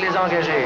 les engagés.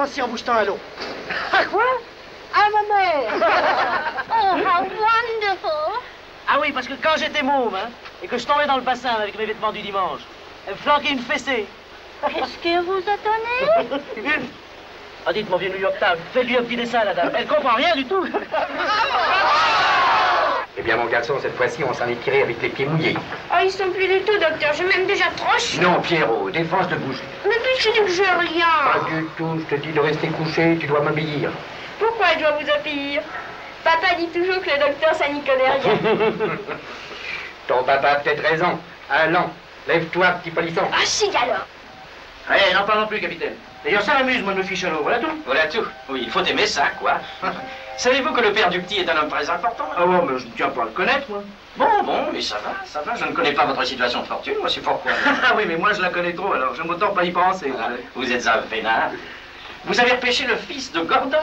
Pensé en vous jetant à l'eau À quoi? À ma mère Oh, how wonderful Ah oui, parce que quand j'étais môme, hein, et que je tombais dans le bassin avec mes vêtements du dimanche, elle me flanquait une fessée. Est-ce que vous attendez? Ah, dites, mon vieux New York Times, faites-lui un petit dessin, la dame. Elle comprend rien du tout. Eh bien, mon garçon, cette fois-ci, on s'en est tiré avec les pieds mouillés. Oh, ils sont plus du tout, docteur. J'ai même déjà trop chaud. Non, Pierrot, défense de bouger. Mais puis je dis que j'ai Pas rien. du tout, je te dis de rester couché, tu dois m'obéir. Pourquoi je dois vous obéir? Papa dit toujours que le docteur, ça n'y connaît rien. Ton papa a peut-être raison. Allons, lève-toi, petit polisson. Ah si, alors Allez, n'en parlons plus, capitaine. D'ailleurs, ça m'amuse, moi, de me ficher à l'eau. Voilà tout. Voilà tout. Oui, il faut aimer ça, quoi. Savez-vous que le père du petit est un homme très important? Ah ouais, mais je ne tiens pas à le connaître, moi. Bon, bon, mais ça va, ça va. Je ne connais pas votre situation de fortune, moi, c'est pourquoi. Ah oui, mais moi, je la connais trop, alors j'aime autant pas y penser. Vous êtes un vénard. Vous avez repêché le fils de Gordon.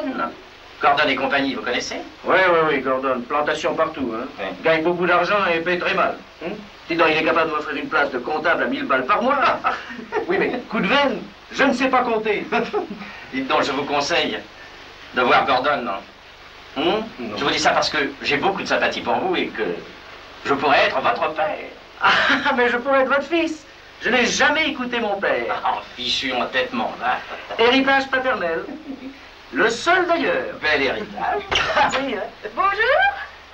Gordon et compagnie, vous connaissez? Oui, oui, oui, Gordon. Plantation partout. Hein. Ouais. Gagne beaucoup d'argent et paye très mal. Hein. Dis donc, il est capable de m'offrir une place de comptable à 1000 balles par mois. oui, mais coup de veine, je ne sais pas compter. Dites donc, je vous conseille de voir Gordon, Hum Je vous dis ça parce que j'ai beaucoup de sympathie pour vous et que je pourrais être votre père. ah, mais je pourrais être votre fils. Je n'ai jamais écouté mon père. Oh, fichu entêtement, va. Héritage paternel. Le seul d'ailleurs. Bel héritage. Ah oui, hein. Bonjour,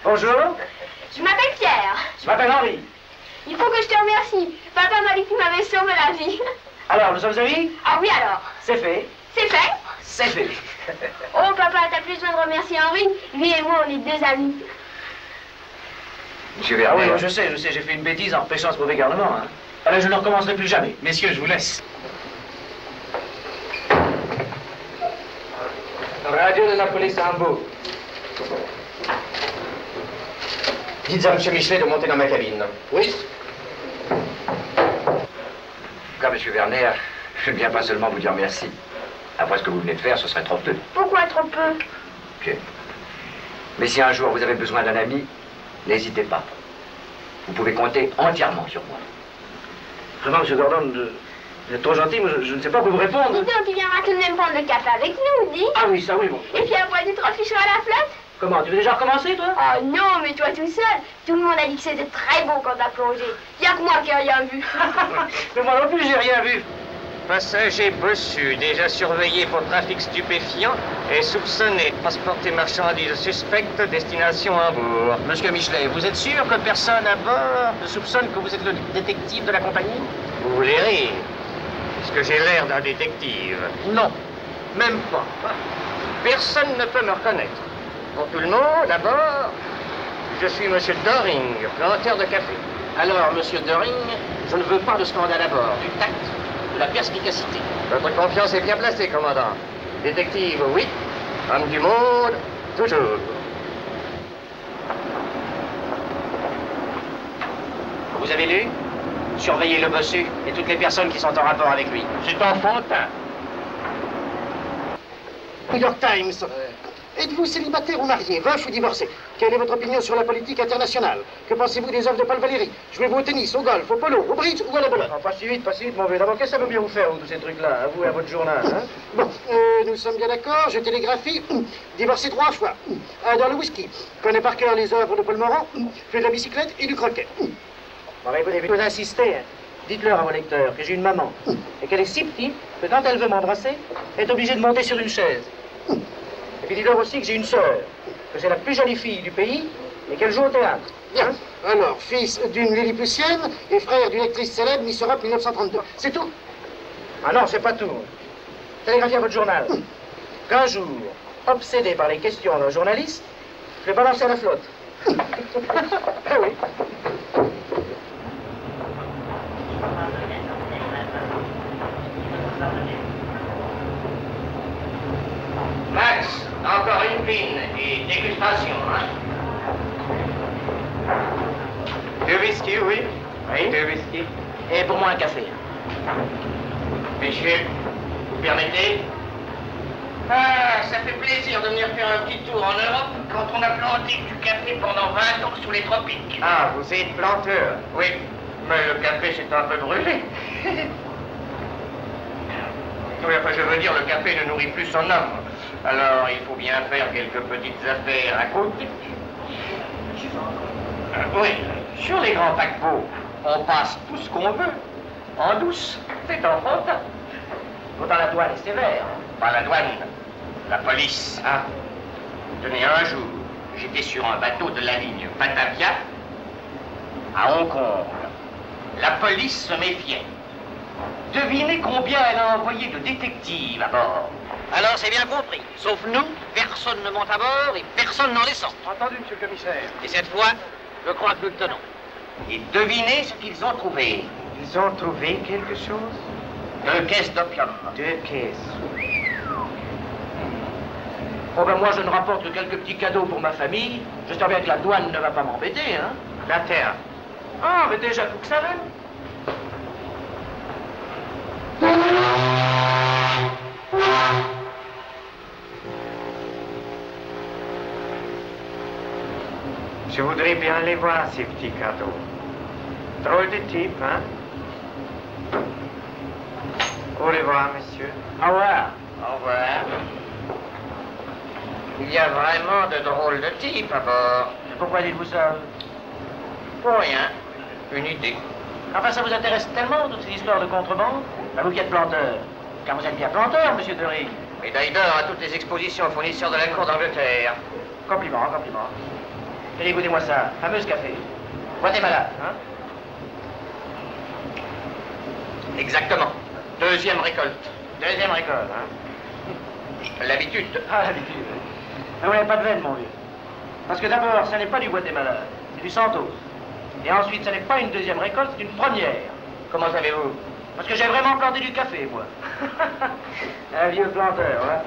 Bonjour, je m'appelle Pierre. je m'appelle Henri. Il faut que je te remercie. Papa m'a dit qu'il m'avait sauvé la vie. Alors, nous sommes amis? Ah oui alors, C'est fait. c'est fait? C'est fait. Oh papa, t'as plus besoin de remercier Henri. Lui et moi, on est deux amis. Monsieur Ah oui, Werner, je sais, je sais, j'ai fait une bêtise en repêchant ce mauvais garnement. Hein. Alors, je ne recommencerai plus jamais. Messieurs, je vous laisse. radio de la police à Hambourg. Dites à M. Michelet de monter dans ma cabine. Oui En tout cas, Monsieur Werner, je ne viens pas seulement vous dire merci. Après ce que vous venez de faire, ce serait trop peu. Pourquoi trop peu? Ok. Mais si un jour vous avez besoin d'un ami, n'hésitez pas. Vous pouvez compter entièrement sur moi. Vraiment, monsieur Gordon, de- vous êtes trop gentil, mais je, je ne sais pas quoi vous répondre. Dis donc, tu viendras tout de même prendre le café avec nous, dis. Ah oui, ça oui, bon. Et puis après, tu te reficheras la flotte Comment, tu veux déjà recommencer, toi? Oh non, mais toi tout seul. Tout le monde a dit que c'était très beau quand t'as plongé. Y a que moi qui ai rien vu. Mais moi non plus, j'ai rien vu. Passager bossu, déjà surveillé pour trafic stupéfiant et soupçonné de transporter marchandises suspectes destination Hambourg. Monsieur Michelet, vous êtes sûr que personne à bord ne soupçonne que vous êtes le détective de la compagnie? Vous voulez rire Est-ce que j'ai l'air d'un détective? Non, même pas. Personne ne peut me reconnaître. Pour tout le monde, d'abord, je suis Monsieur Doring, planteur de café. Alors, monsieur Doring, je ne veux pas de scandale à bord, du tact, de la perspicacité. Votre confiance est bien placée, commandant. Détective, oui. Homme du monde, toujours. Vous avez lu? Surveillez le bossu et toutes les personnes qui sont en rapport avec lui. C'est enfantin. New York Times. Êtes-vous célibataire ou marié, veuf ou divorcé Quelle est votre opinion sur la politique internationale Que pensez-vous des œuvres de Paul Valéry Jouez-vous au tennis, au golf, au polo, au bridge ou à la belote pas si vite, pas si vite, mon vieux. D'abord, qu'est-ce que ça veut bien vous faire, vous, tous ces trucs-là À vous et à votre journal, hein Bon, euh, nous sommes bien d'accord, je télégraphie, divorcé trois fois, adore le whisky, connaît par cœur les œuvres de Paul Morand, fait de la bicyclette et du croquet. Bon, ben, écoutez, vous insistez, hein. Dites-leur à vos lecteurs que j'ai une maman et qu'elle est si petite que quand elle veut m'embrasser, elle est obligée de monter sur une chaise. Et puis dites-leur aussi que j'ai une sœur, que c'est la plus jolie fille du pays et qu'elle joue au théâtre. Bien, alors, fils d'une Lilliputienne et frère d'une actrice célèbre Miss Europe 1932. C'est tout? Ah non, c'est pas tout. Télégraphiez à votre journal qu'un jour, obsédé par les questions d'un journaliste, je vais balancer à la flotte. ah oui. Encore une pine et dégustation, hein Deux whisky, oui Oui, deux whisky. Et pour moi, un café. Messieurs, vous permettez? Ah, ça fait plaisir de venir faire un petit tour en Europe quand on a planté du café pendant 20 ans sous les tropiques. Ah, vous êtes planteur Oui, mais le café s'est un peu brûlé. oui, enfin, je veux dire, le café ne nourrit plus son homme. Alors, il faut bien faire quelques petites affaires à côté. Euh, oui, sur les grands paquebots, on passe tout ce qu'on veut. En douce, c'est enfantin. Pourtant, la douane est sévère. Pas la douane, la police. Ah. Tenez, un jour, j'étais sur un bateau de la ligne Batavia à Hong Kong. La police se méfiait. Devinez combien elle a envoyé de détectives à bord. Alors, c'est bien compris. Sauf nous, personne ne monte à bord et personne n'en descend. Entendu, monsieur le commissaire. Et cette fois, je crois que nous le tenons. Et devinez ce qu'ils ont trouvé. Ils ont trouvé quelque chose? Deux caisses d'opium. Deux caisses. Oh ben moi, je ne rapporte que quelques petits cadeaux pour ma famille. J'espère bien que la douane ne va pas m'embêter, hein La terre. Ah, mais déjà, faut que ça vienne. Je voudrais bien les voir, ces petits cadeaux. Drôle de type, hein? Au revoir, monsieur. Au revoir. Au revoir. Il y a vraiment de drôles de types à bord. Pourquoi dites-vous ça? Pour rien. Une idée. Enfin, ça vous intéresse tellement, toutes ces histoires de contrebande? Bah, Vous qui êtes planteur. Car vous êtes bien planteur, monsieur Dury. Médaille d'or à toutes les expositions fournisseurs de la cour d'Angleterre. Compliment, compliment. Et écoutez-moi ça, fameuse café. Guatemala, hein Exactement. Deuxième récolte. Deuxième récolte, hein L'habitude. Ah, l'habitude. Mais vous n'avez pas de veine, mon vieux. Parce que d'abord, ce n'est pas du Guatemala, c'est du Santos. Et ensuite, ce n'est pas une deuxième récolte, c'est une première. Comment savez-vous? Parce que j'ai vraiment planté du café, moi. Un vieux planteur, hein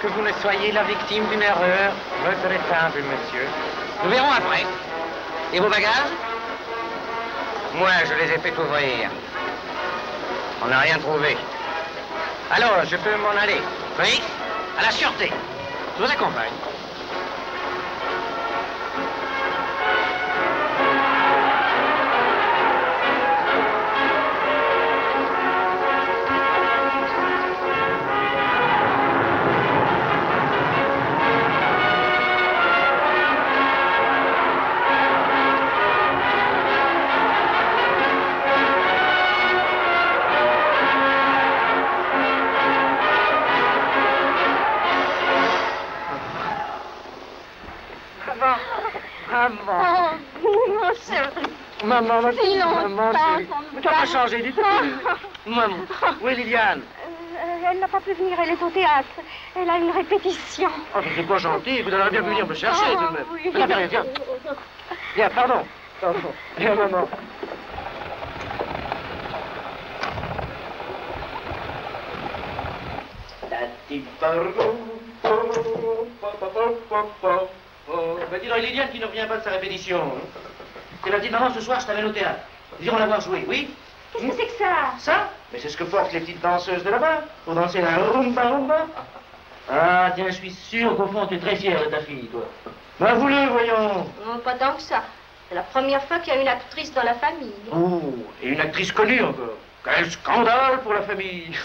que vous ne soyez la victime d'une erreur regrettable, monsieur. Nous verrons après. Et vos bagages? Moi, je les ai fait ouvrir. On n'a rien trouvé. Alors, je peux m'en aller. Oui À la sûreté. Je vous accompagne. Maman, ma Si longtemps maman, chérie. Mais t'as pas changé du tout. Maman. Oui, Liliane? Euh, elle n'a pas pu venir, elle est au théâtre. Elle a une répétition. Oh, mais c'est pas gentil. Vous auriez bien pu venir me chercher tout de même. Ah, oui. Viens, viens, viens. Viens, pardon. Pardon. Viens, maman. Bah, dis donc, Liliane qui ne revient pas de sa répétition. hein. Elle m'a dit, maman, ce soir, je t'amène au théâtre. Irons la voir jouer, oui Qu'est-ce que c'est que ça? Ça? Mais c'est ce que portent les petites danseuses de là-bas, pour danser la rumba rumba. Ah, tiens, je suis sûr qu'au fond, tu es très fier de ta fille, toi. Bah, vous-le, voyons. Non, pas tant que ça. C'est la première fois qu'il y a une actrice dans la famille. Oh, et une actrice connue encore. Quel scandale pour la famille.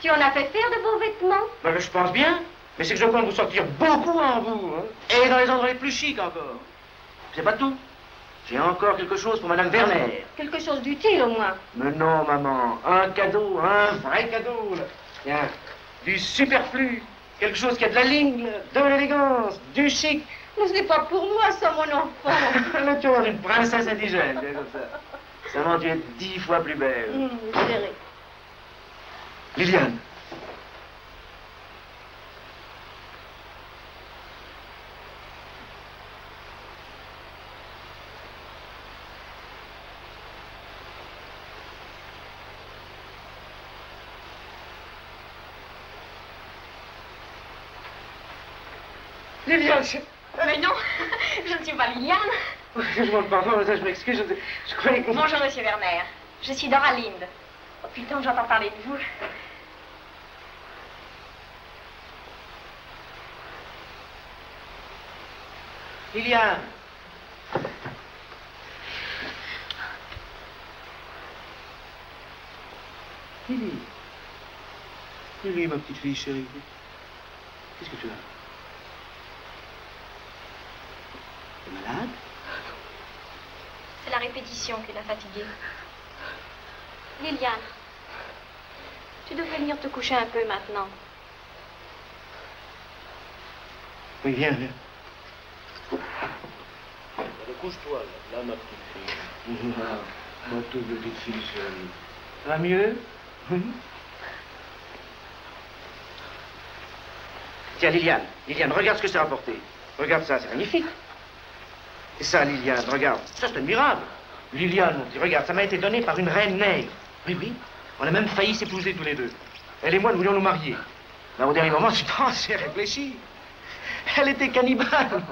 Tu en as fait faire de beaux vêtements? Ben, je pense bien. Mais c'est que je compte vous sortir beaucoup en vous. hein. Et dans les endroits les plus chics encore. C'est pas tout. J'ai encore quelque chose pour Madame Werner. Quelque chose d'utile au moins. Mais non, maman. Un cadeau, un vrai cadeau. là. Tiens, du superflu. Quelque chose qui a de la ligne, de l'élégance, du chic. Mais ce n'est pas pour moi, ça, mon enfant. Le tour d'une princesse indigène, bien comme ça. Seulement, tu es dix fois plus belle. Verrai. Liliane. Mais non, je ne suis pas Liliane. Oh, je demande pardon, je m'excuse, je, croyais que... Bonjour, monsieur Werner. Je suis Dora Linde. Depuis oh, le temps que j'entends parler de vous. Liliane Lily Lily, ma petite fille chérie. Qu'est-ce que tu as? Malade C'est la répétition qui l'a fatiguée. Liliane, tu devrais venir te coucher un peu maintenant. Oui, viens, viens. Allez, couche-toi, là, ma petite fille. Ah, ma toute petite fille chérie. Ça va mieux Mhm. Tiens, Liliane, Liliane, regarde ce que c'est rapporté. Regarde ça, c'est magnifique. Et ça, Liliane, regarde, ça c'est admirable. Liliane, mon petit, regarde, ça m'a été donné par une reine nègre. Oui, oui, on a même failli s'épouser tous les deux. Elle et moi, nous voulions nous marier. Mais au dernier moment, je j'ai réfléchi. Elle était cannibale.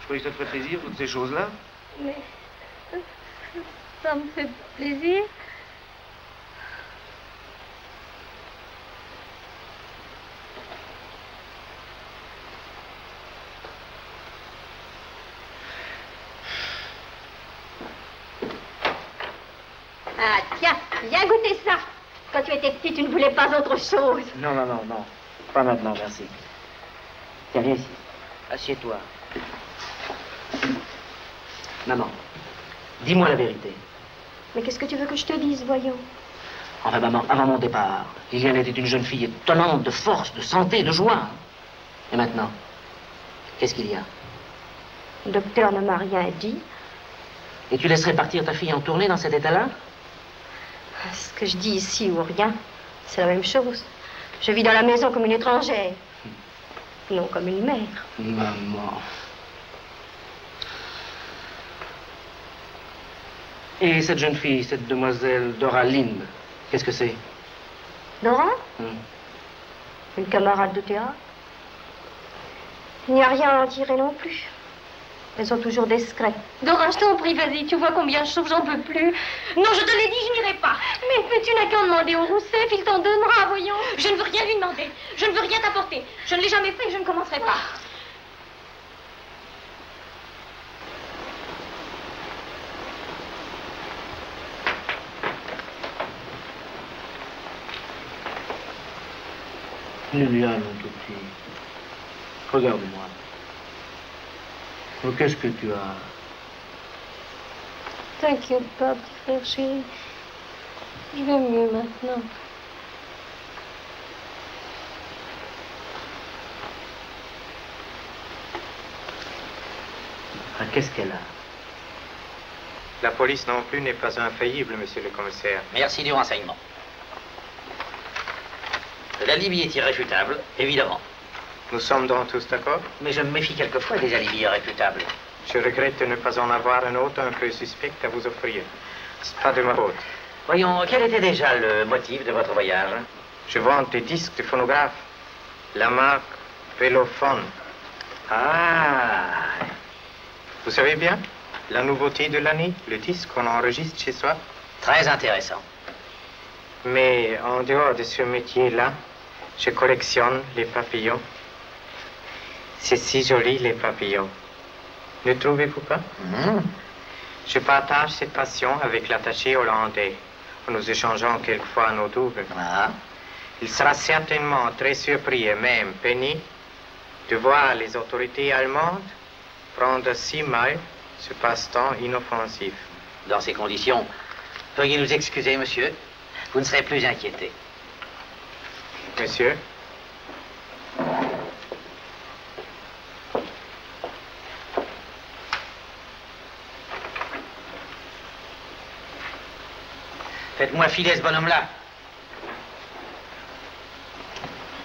Je croyais que ça te ferait plaisir, toutes ces choses-là. Mais ça me fait plaisir. Ah, tiens, viens goûter ça. Quand tu étais petite, tu ne voulais pas autre chose. Non, non, non, non. Pas maintenant, merci. Tiens, viens ici. Assieds-toi. Maman, dis-moi la vérité. Mais qu'est-ce que tu veux que je te dise, voyons? Enfin, maman, avant mon départ, Liliane était une jeune fille étonnante de force, de santé, de joie. Et maintenant, qu'est-ce qu'il y a? Le docteur ne m'a rien dit. Et tu laisserais partir ta fille en tournée dans cet état-là? Ce que je dis ici ou rien, c'est la même chose. Je vis dans la maison comme une étrangère. Non comme une mère. Maman. Et cette jeune fille, cette demoiselle Dora Lynn, qu'est-ce que c'est? Dora? Hmm. Une camarade de théâtre? Il n'y a rien à en tirer non plus. Elles sont toujours discrètes. Dora, je t'en prie, vas-y, tu vois combien je souffre, j'en peux plus. Non, je te l'ai dit, je n'irai pas. Mais, mais tu n'as qu'à en demander au Rousseff, il t'en donnera, voyons. Je ne veux rien lui demander. Je ne veux rien t'apporter. Je ne l'ai jamais fait et je ne commencerai pas. Liliane, mon petit. Regarde-moi. Oh, Qu'est-ce que tu as T'inquiète pas, petit frère chéri. Je vais mieux maintenant. Ah, Qu'est-ce qu'elle a La police non plus n'est pas infaillible, monsieur le commissaire. Merci du renseignement. L'alibi est irréfutable, évidemment. Nous sommes donc tous d'accord Mais je me méfie quelquefois des alibis irréfutables. Je regrette de ne pas en avoir un autre un peu suspect à vous offrir. C'est pas de ma faute. Voyons, quel était déjà le motif de votre voyage? Je vends des disques de phonographe. La marque Velophone. Ah Vous savez bien, la nouveauté de l'année, le disque qu'on enregistre chez soi. Très intéressant. Mais en dehors de ce métier-là, je collectionne les papillons. C'est si joli, les papillons. Ne trouvez-vous pas? Mhm. Je partage cette passion avec l'attaché hollandais. Nous échangeons quelquefois nos doubles. Ah. Il sera certainement très surpris et même peiné de voir les autorités allemandes prendre si mal ce passe-temps inoffensif. Dans ces conditions, veuillez nous excuser, monsieur. Vous ne serez plus inquiété. Monsieur, Faites-moi filer ce bonhomme-là.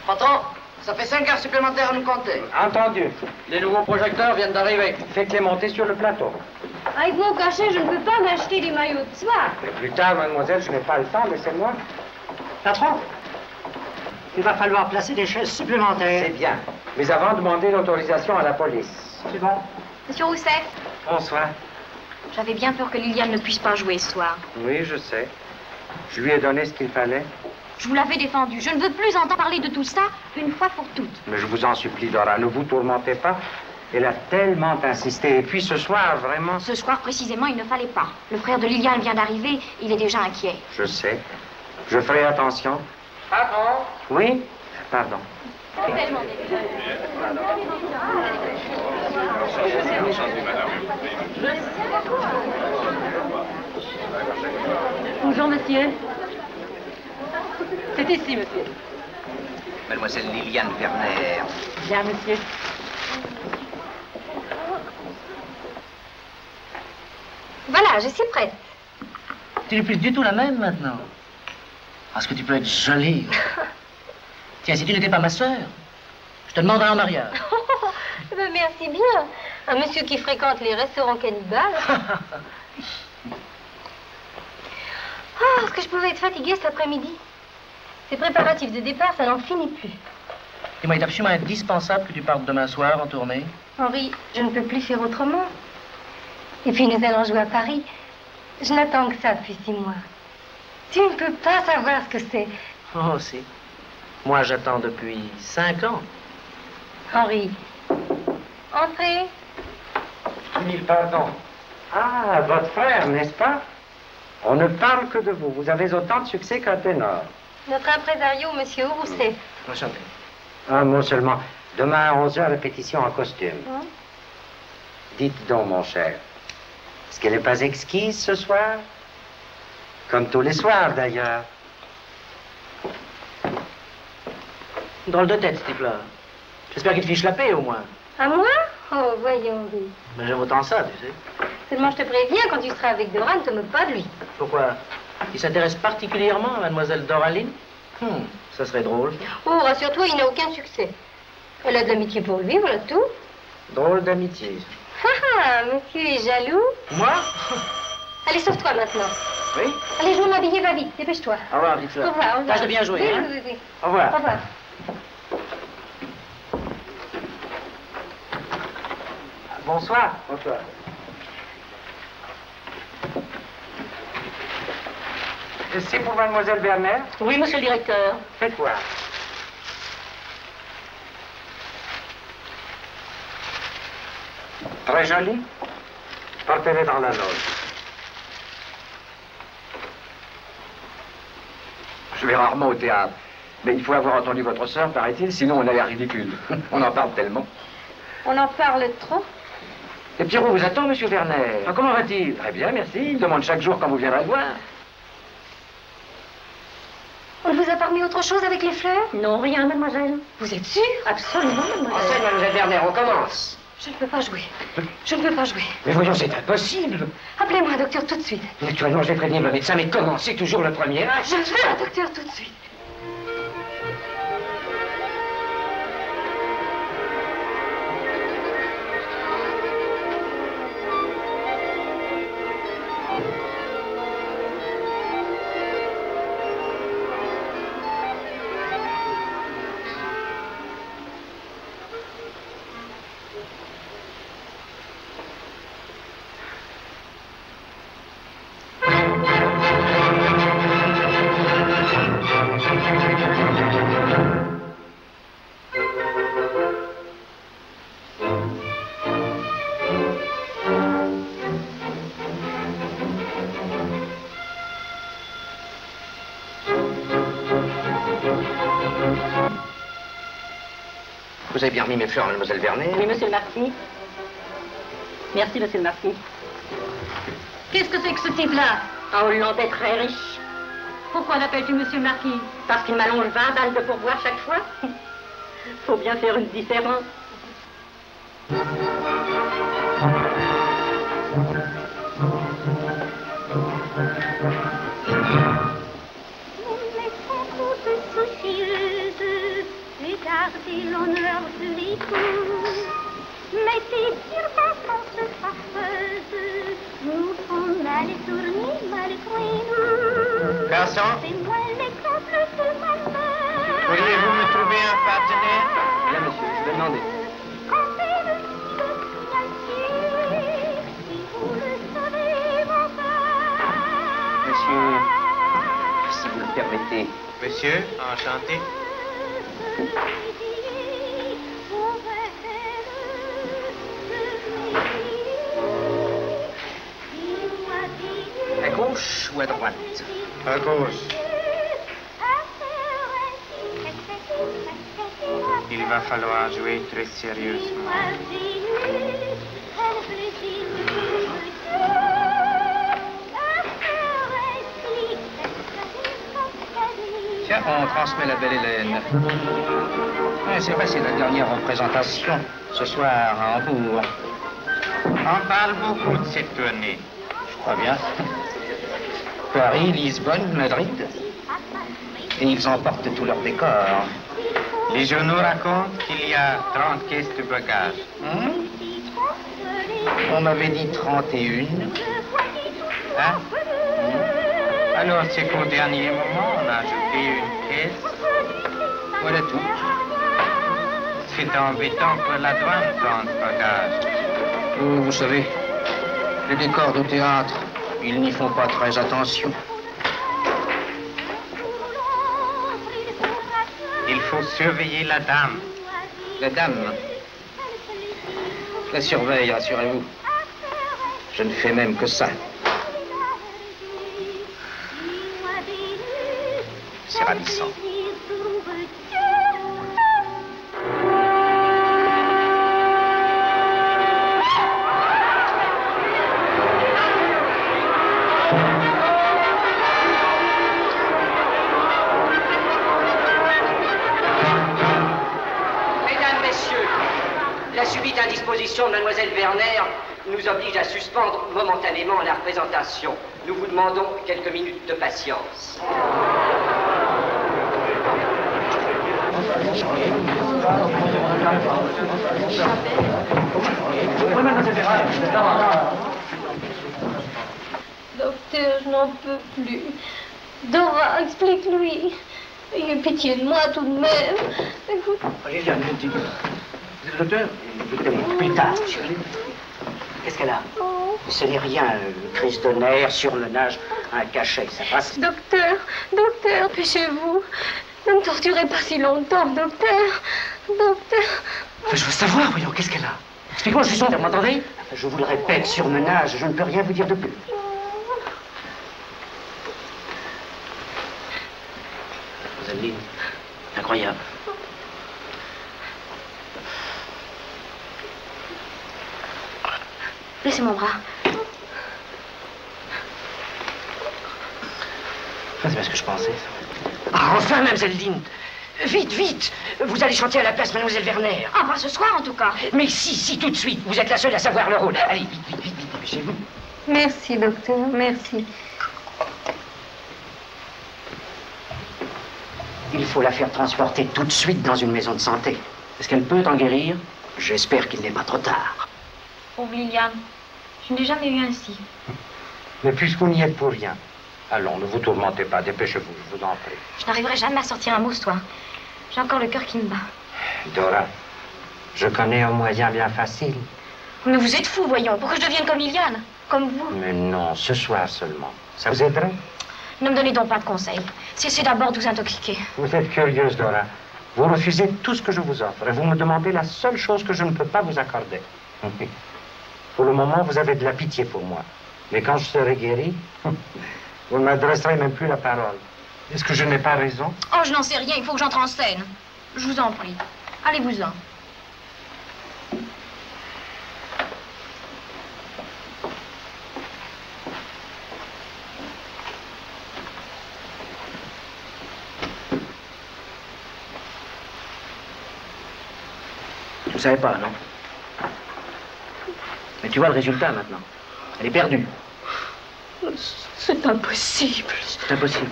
Patron, ça fait cinq heures supplémentaires à nous compter. entendu. Les nouveaux projecteurs viennent d'arriver. Faites-les monter sur le plateau. Avec mon cachet, je ne peux pas m'acheter des maillots de soie. Plus tard, mademoiselle, je n'ai pas le temps, laissez-moi. Patron, il va falloir placer des chaises supplémentaires. C'est bien. Mais avant, demandez l'autorisation à la police. C'est bon. Monsieur Rousseff, Bonsoir. j'avais bien peur que Liliane ne puisse pas jouer ce soir. Oui, je sais. Je lui ai donné ce qu'il fallait. Je vous l'avais défendu. Je ne veux plus entendre parler de tout ça une fois pour toutes. Mais je vous en supplie, Dora, ne vous tourmentez pas. Elle a tellement insisté. Et puis ce soir, vraiment. Ce soir, précisément, il ne fallait pas. Le frère de Liliane vient d'arriver. Il est déjà inquiet. Je sais. Je ferai attention. Pardon? Oui? Pardon. Bonjour, monsieur. C'est ici, monsieur. Mademoiselle Liliane Werner. Bien, monsieur. Voilà, je suis prête. Tu n'es plus du tout la même maintenant. Parce que tu peux être jolie. Tiens, si tu n'étais pas ma sœur, je te demanderais en mariage. Ben, merci bien. Un monsieur qui fréquente les restaurants cannibales. Ah, est-ce que je pouvais être fatiguée cet après-midi Ces préparatifs de départ, ça n'en finit plus. Dis-moi, il est absolument indispensable que tu partes demain soir en tournée. Henri, je ne peux plus faire autrement. Et puis nous allons jouer à Paris. Je n'attends que ça depuis six mois. Tu ne peux pas savoir ce que c'est. Oh, si. Moi, j'attends depuis cinq ans. Henri, entrez. Mille pardons. Ah, votre frère, n'est-ce pas? On ne parle que de vous. Vous avez autant de succès qu'un ténor. Notre impresario, monsieur Rousset. Enchanté. Un mot seulement. Demain à 11h, répétition en costume. Hein Dites donc, mon cher, est-ce qu'elle n'est pas exquise ce soir? Comme tous les soirs, d'ailleurs. Drôle de tête, ce type-là. J'espère qu'il te fiche la paix, au moins. À moi? Oh, voyons, Henri. Mais j'aime autant ça, tu sais. Seulement, je te préviens, quand tu seras avec Dora, ne te moque pas de lui. Pourquoi? Il s'intéresse particulièrement à mademoiselle Doraline Hum, ça serait drôle. Oh, rassure-toi, il n'a aucun succès. Elle a de l'amitié pour lui, voilà tout. Drôle d'amitié. Ah, ah, monsieur est jaloux. Moi? Allez, sauve-toi maintenant. Oui? Allez, je vais m'habiller, va vite, dépêche-toi. Au revoir, petite Au revoir, au revoir. Tâche de bien jouer, oui, hein oui, oui, oui. Au revoir. Au revoir. Bonsoir. Bonsoir. C'est pour mademoiselle Werner Oui, monsieur le directeur. Faites voir. Très jolie. Portez-les dans la loge. Je vais rarement au théâtre. Mais il faut avoir entendu votre sœur, paraît-il, sinon on a l'air ridicule. On en parle tellement. On en parle trop. Et Pierrot vous attend, monsieur Vernet. Ah, comment va-t-il? Très bien, merci. Il demande chaque jour quand vous viendrez le voir. On ne vous a pas remis autre chose avec les fleurs? Non, rien, mademoiselle. Vous êtes sûre? Absolument, mademoiselle. Enseigne, mademoiselle Werner, on commence. Je ne peux pas jouer. Je ne peux pas jouer. Mais voyons, c'est impossible. Appelez-moi un docteur tout de suite. Naturellement, je vais prévenir le médecin, mais comment? C'est toujours le premier acte. Je veux un docteur tout de suite. Vous avez bien remis mes fleurs, mademoiselle Vernet Oui, monsieur le marquis. Merci, monsieur le marquis. Qu'est-ce que c'est que ce type-là? Un Hollandais très riche. Pourquoi l'appelles-tu monsieur le marquis? Parce qu'il m'allonge 20 balles de pourboire chaque fois. Faut bien faire une différence. Garder l'honneur de l'époux. Mais ces circonstances farfeuses nous font mal tourner malgré nous. Garçon, C'est moi l'exemple de ma mère. pourriez-vous me trouver un partenaire? Bien, monsieur, je vais demander. Quand c'est le financier, si vous le savez, mon père. Monsieur, si vous le permettez. Monsieur, enchanté. Gauche ou à droite À gauche. Il va falloir jouer très sérieusement. Tiens, on transmet la belle Hélène. Ouais, c'est vrai, c'est la dernière représentation ce soir à Hambourg. On parle beaucoup de cette tournée. Je crois bien. Paris, Lisbonne, Madrid. Et ils emportent tout leur décor. Les journaux racontent qu'il y a 30 caisses de bagages. Hein? On m'avait dit 31. Hein? Alors c'est qu'au dernier moment, on a ajouté une caisse. Voilà tout. C'est embêtant pour la douane, de bagages. Oh, vous savez, les décors de théâtre, ils n'y font pas très attention. Il faut surveiller la dame. La dame Je la surveille, rassurez-vous. Je ne fais même que ça. C'est ravissant. Mademoiselle Werner nous oblige à suspendre momentanément la représentation. Nous vous demandons quelques minutes de patience. Docteur, je n'en peux plus. Dora, explique-lui. Ayez pitié de moi tout de même. Écoute, Liliane, je dis. Le docteur Plus tard, chérie. Qu'est-ce qu'elle a oh. Ce n'est rien, une crise de nerfs, surmenage, un cachet, ça passe. Docteur, docteur, dépêchez-vous. Ne me torturez pas si longtemps, docteur. Docteur. Enfin, je veux savoir, voyons, qu'est-ce qu'elle a Explique-moi, je suis sourd, vous m'entendez Enfin, Je vous le répète, surmenage, je ne peux rien vous dire de plus. Rosaline, incroyable. Laissez mon bras. Ça, c'est pas ce que je pensais. Ah, enfin, mademoiselle Lind Vite, vite Vous allez chanter à la place mademoiselle Werner. Ah, pas ce soir en tout cas. Mais si, si, tout de suite. Vous êtes la seule à savoir le rôle. Allez, vite, vite, vite, vite, dépêchez-vous. Merci, docteur, merci. Il faut la faire transporter tout de suite dans une maison de santé. Est-ce qu'elle peut en guérir? J'espère qu'il n'est pas trop tard. Pauvre Liliane, je n'ai jamais eu ainsi. Mais puisque vous n'y êtes pour rien, allons, ne vous tourmentez pas, dépêchez-vous, je vous en prie. Je n'arriverai jamais à sortir un mot ce soir. J'ai encore le cœur qui me bat. Dora, je connais un moyen bien facile. Mais vous êtes fou, voyons, pour que je devienne comme Liliane, comme vous. Mais non, ce soir seulement. Ça vous aiderait? Ne me donnez donc pas de conseils. Cessez d'abord de vous intoxiquer. Vous êtes curieuse, Dora. Vous refusez tout ce que je vous offre et vous me demandez la seule chose que je ne peux pas vous accorder. Pour le moment, vous avez de la pitié pour moi. Mais quand je serai guéri, vous ne m'adresserez même plus la parole. Est-ce que je n'ai pas raison? Oh, je n'en sais rien, il faut que j'entre en scène. Je vous en prie. Allez-vous-en. Ne savais pas, non? Mais tu vois le résultat maintenant. Elle est perdue. C'est impossible. C'est impossible.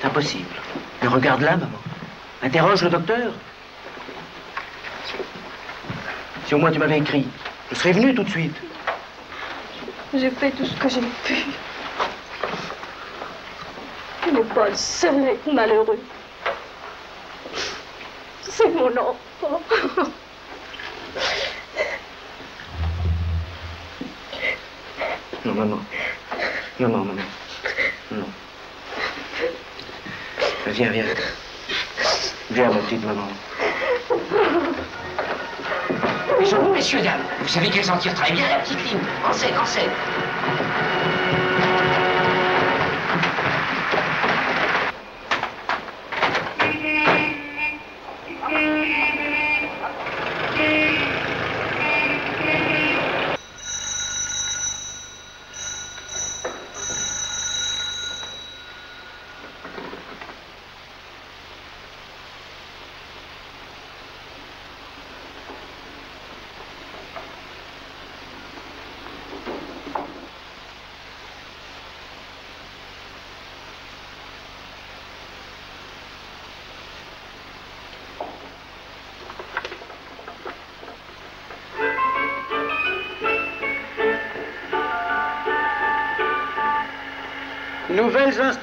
C'est impossible. Mais regarde là, maman. Interroge le docteur. Si au moins tu m'avais écrit, je serais venu tout de suite. J'ai fait tout ce que j'ai pu. Être malheureux. C'est mon enfant. Non, maman. Non, non, maman. Non. Viens, viens. Viens, ma petite maman. Bonjour, messieurs, dames. Vous savez qu'elles en tirent très bien, la petite ligne. En scène, en scène.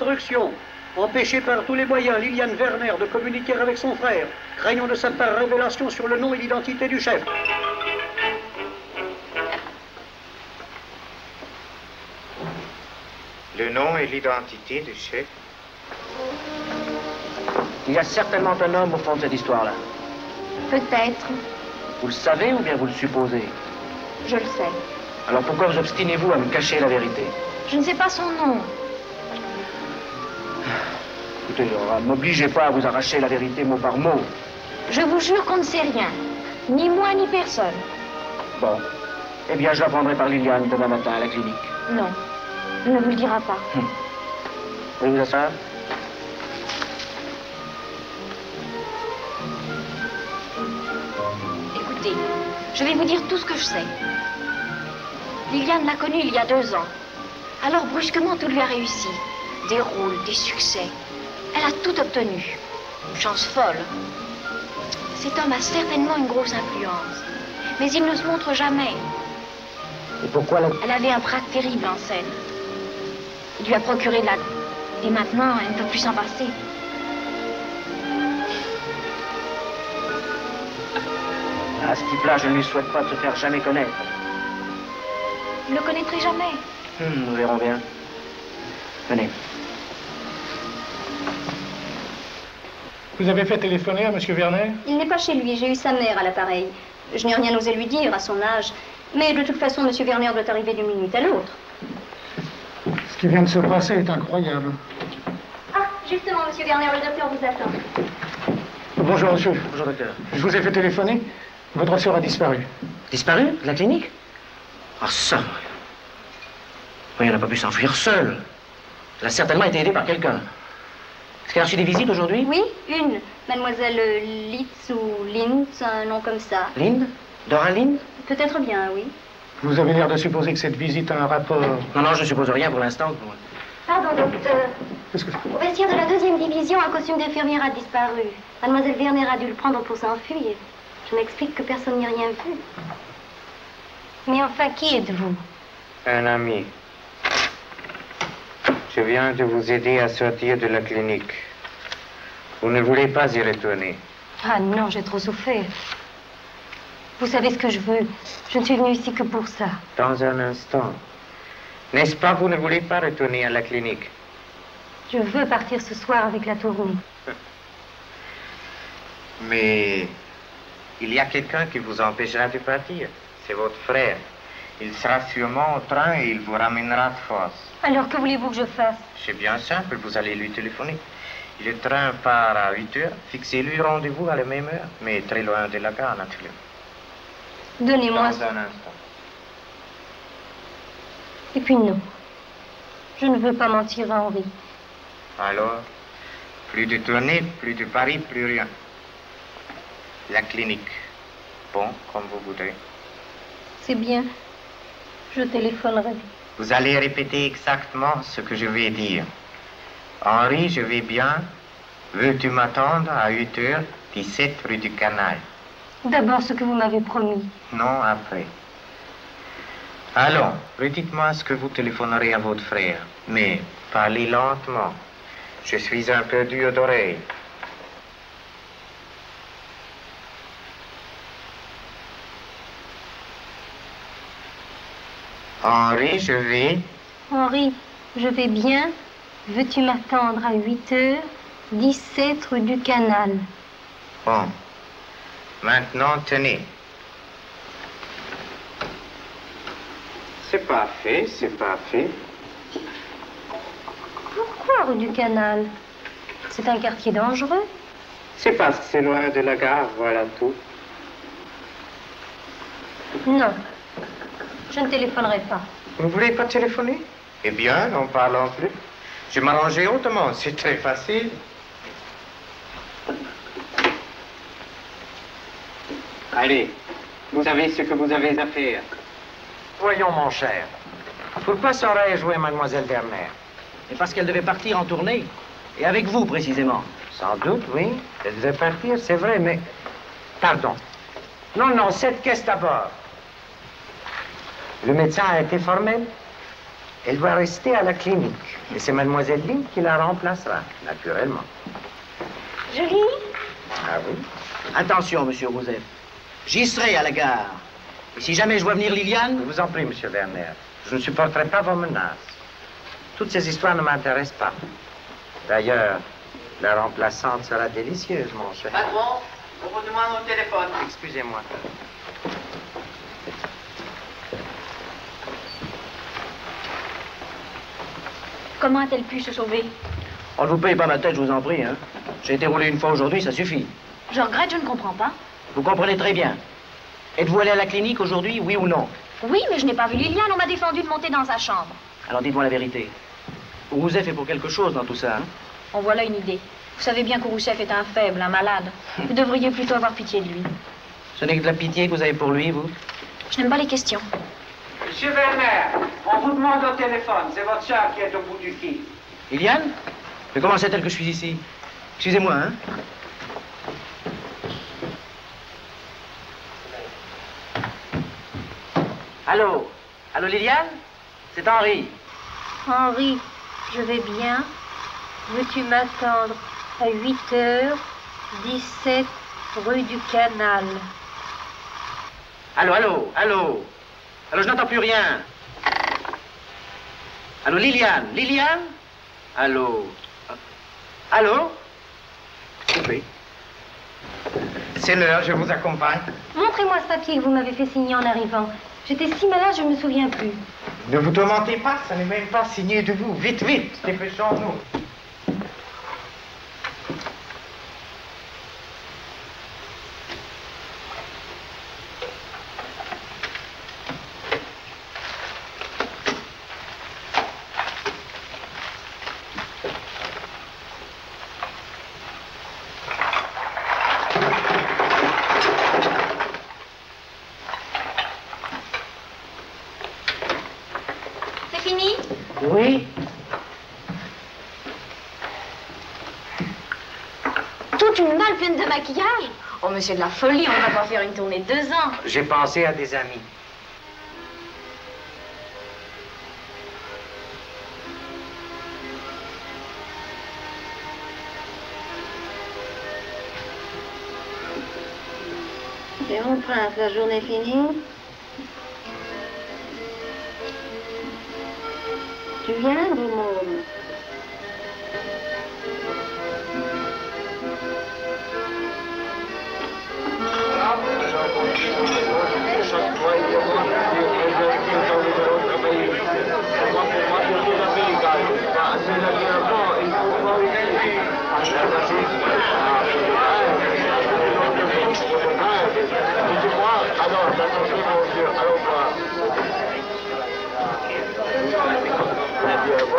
Nouvelles instructions. Empêcher par tous les moyens Liliane Werner de communiquer avec son frère. Craignons de sa part révélation sur le nom et l'identité du chef. Le nom et l'identité du chef? Il y a certainement un homme au fond de cette histoire-là. Peut-être. Vous le savez ou bien vous le supposez? Je le sais. Alors pourquoi vous obstinez-vous à me cacher la vérité? Je ne sais pas son nom. Écoutez, Laura, m'obligez pas à vous arracher la vérité mot par mot. Je vous jure qu'on ne sait rien. Ni moi, ni personne. Bon. Eh bien, je l'apprendrai par Liliane demain matin à la clinique. Non. Elle ne vous le dira pas. Vous vous asseoir Écoutez, je vais vous dire tout ce que je sais. Liliane l'a connue il y a deux ans. Alors brusquement, tout lui a réussi. Des rôles, des succès. Elle a tout obtenu. Une chance folle. Cet homme a certainement une grosse influence. Mais il ne se montre jamais. Et pourquoi la... Elle avait un praque terrible en scène. Il lui a procuré de la... Et maintenant, elle ne peut plus s'en passer. À ce type-là, je ne lui souhaite pas de se faire jamais connaître. Vous ne le connaîtrez jamais. Hmm, nous verrons bien. Venez. Vous avez fait téléphoner à M. Werner Il n'est pas chez lui, j'ai eu sa mère à l'appareil. Je n'ai rien osé lui dire à son âge. Mais de toute façon, M. Werner doit arriver d'une minute à l'autre. Ce qui vient de se passer est incroyable. Ah, justement, M. Werner, le docteur vous attend. Bonjour, monsieur. Bonjour, docteur. Je vous ai fait téléphoner. Votre sœur a disparu. Disparu De la clinique Ah, ça Oui, elle n'a pas pu s'enfuir seule. Elle a certainement été aidée par quelqu'un. Est-ce qu'elle a reçu des visites aujourd'hui? Oui, une. Mademoiselle Litz ou Lintz, un nom comme ça. Lynn Dora Lynn Peut-être bien, oui. Vous avez l'air de supposer que cette visite a un rapport... Non, non, je ne suppose rien pour l'instant. Pardon, docteur. Qu'est-ce que... Au vestiaire de la deuxième division, un costume d'infirmière a disparu. Mademoiselle Werner a dû le prendre pour s'enfuir. Je m'explique que personne n'y a rien vu. Mais enfin, qui êtes-vous? Un ami. Je viens de vous aider à sortir de la clinique. Vous ne voulez pas y retourner. Ah non, j'ai trop souffert. Vous savez ce que je veux. Je ne suis venue ici que pour ça. Dans un instant. N'est-ce pas, vous ne voulez pas retourner à la clinique? Je veux partir ce soir avec la tournée. Mais il y a quelqu'un qui vous empêchera de partir. C'est votre frère. Il sera sûrement au train et il vous ramènera de force. Alors que voulez-vous que je fasse C'est bien simple, vous allez lui téléphoner. Le train part à 8 heures. Fixez-lui rendez-vous à la même heure, mais très loin de la gare, naturellement. Donnez-moi Dans un instant. Et puis non. Je ne veux pas mentir à Henri. Alors, plus de tournée, plus de Paris, plus rien. La clinique. Bon, comme vous voudrez. C'est bien. Je téléphonerai. Vous allez répéter exactement ce que je vais dire. Henri, je vais bien. Veux-tu m'attendre à 8 heures, 17 rue du Canal? D'abord ce que vous m'avez promis. Non, après. Allons, redites-moi ce que vous téléphonerez à votre frère. Mais parlez lentement. Je suis un peu dur d'oreille. Henri, je vais. Henri, je vais bien. Veux-tu m'attendre à 8 heures? 17 rue du Canal. Bon. Maintenant, tenez. C'est pas fait, c'est pas fait. Pourquoi rue du Canal? C'est un quartier dangereux. C'est parce que c'est loin de la gare, voilà tout. Non. Je ne téléphonerai pas. Vous voulez pas téléphoner? Eh bien, n'en parlons plus. Je m'arrangeais autrement, c'est très facile. Allez, vous savez ce que vous avez à faire. Voyons, mon cher. Pourquoi saurais-je jouer Mademoiselle Werner Et parce qu'elle devait partir en tournée. Et avec vous, précisément. Sans doute, oui. Elle devait partir, c'est vrai, mais... Pardon. Non, non, cette caisse d'abord. Le médecin a été formel. Elle doit rester à la clinique. Et c'est Mademoiselle Lynn qui la remplacera, naturellement. Julie Ah oui Attention, monsieur Rousseff. J'y serai à la gare. Et si jamais je vois venir Liliane... Je vous en prie, monsieur Werner. Je ne supporterai pas vos menaces. Toutes ces histoires ne m'intéressent pas. D'ailleurs, la remplaçante sera délicieuse, mon cher. Patron, on vous demande au téléphone. Excusez-moi. Comment a-t-elle pu se sauver On ne vous paye pas ma tête, je vous en prie. Hein. J'ai été roulé une fois aujourd'hui, ça suffit. Je regrette, je ne comprends pas. Vous comprenez très bien. Êtes-vous allé à la clinique aujourd'hui, oui ou non Oui, mais je n'ai pas vu Liliane, on m'a défendu de monter dans sa chambre. Alors dites-moi la vérité. Rousseff est pour quelque chose dans tout ça, hein En voilà une idée. Vous savez bien que Rousseff est un faible, un malade. Vous devriez plutôt avoir pitié de lui. Ce n'est que de la pitié que vous avez pour lui, vous Je n'aime pas les questions. Monsieur Werner, on vous demande au téléphone. C'est votre soeur qui est au bout du fil. Liliane Mais comment sait-elle que je suis ici Excusez-moi, hein Allô? Allô, Liliane? C'est Henri. Henri, je vais bien. Veux-tu m'attendre à 8 heures 17 rue du Canal? Allô, allô, allô? Allô, je n'entends plus rien. Allô, Liliane Liliane Allô Allô Coupé. C'est l'heure, je vous accompagne. Montrez-moi ce papier que vous m'avez fait signer en arrivant. J'étais si malade, je ne me souviens plus. Ne vous tourmentez pas, ça n'est même pas signé de vous. Vite, vite, dépêchons-nous. C'est fini Oui Toute une malle pleine de c'est de la folie, on va pas faire une tournée de deux ans. J'ai pensé à des amis. Et mon prince, la journée finie. Tu viens,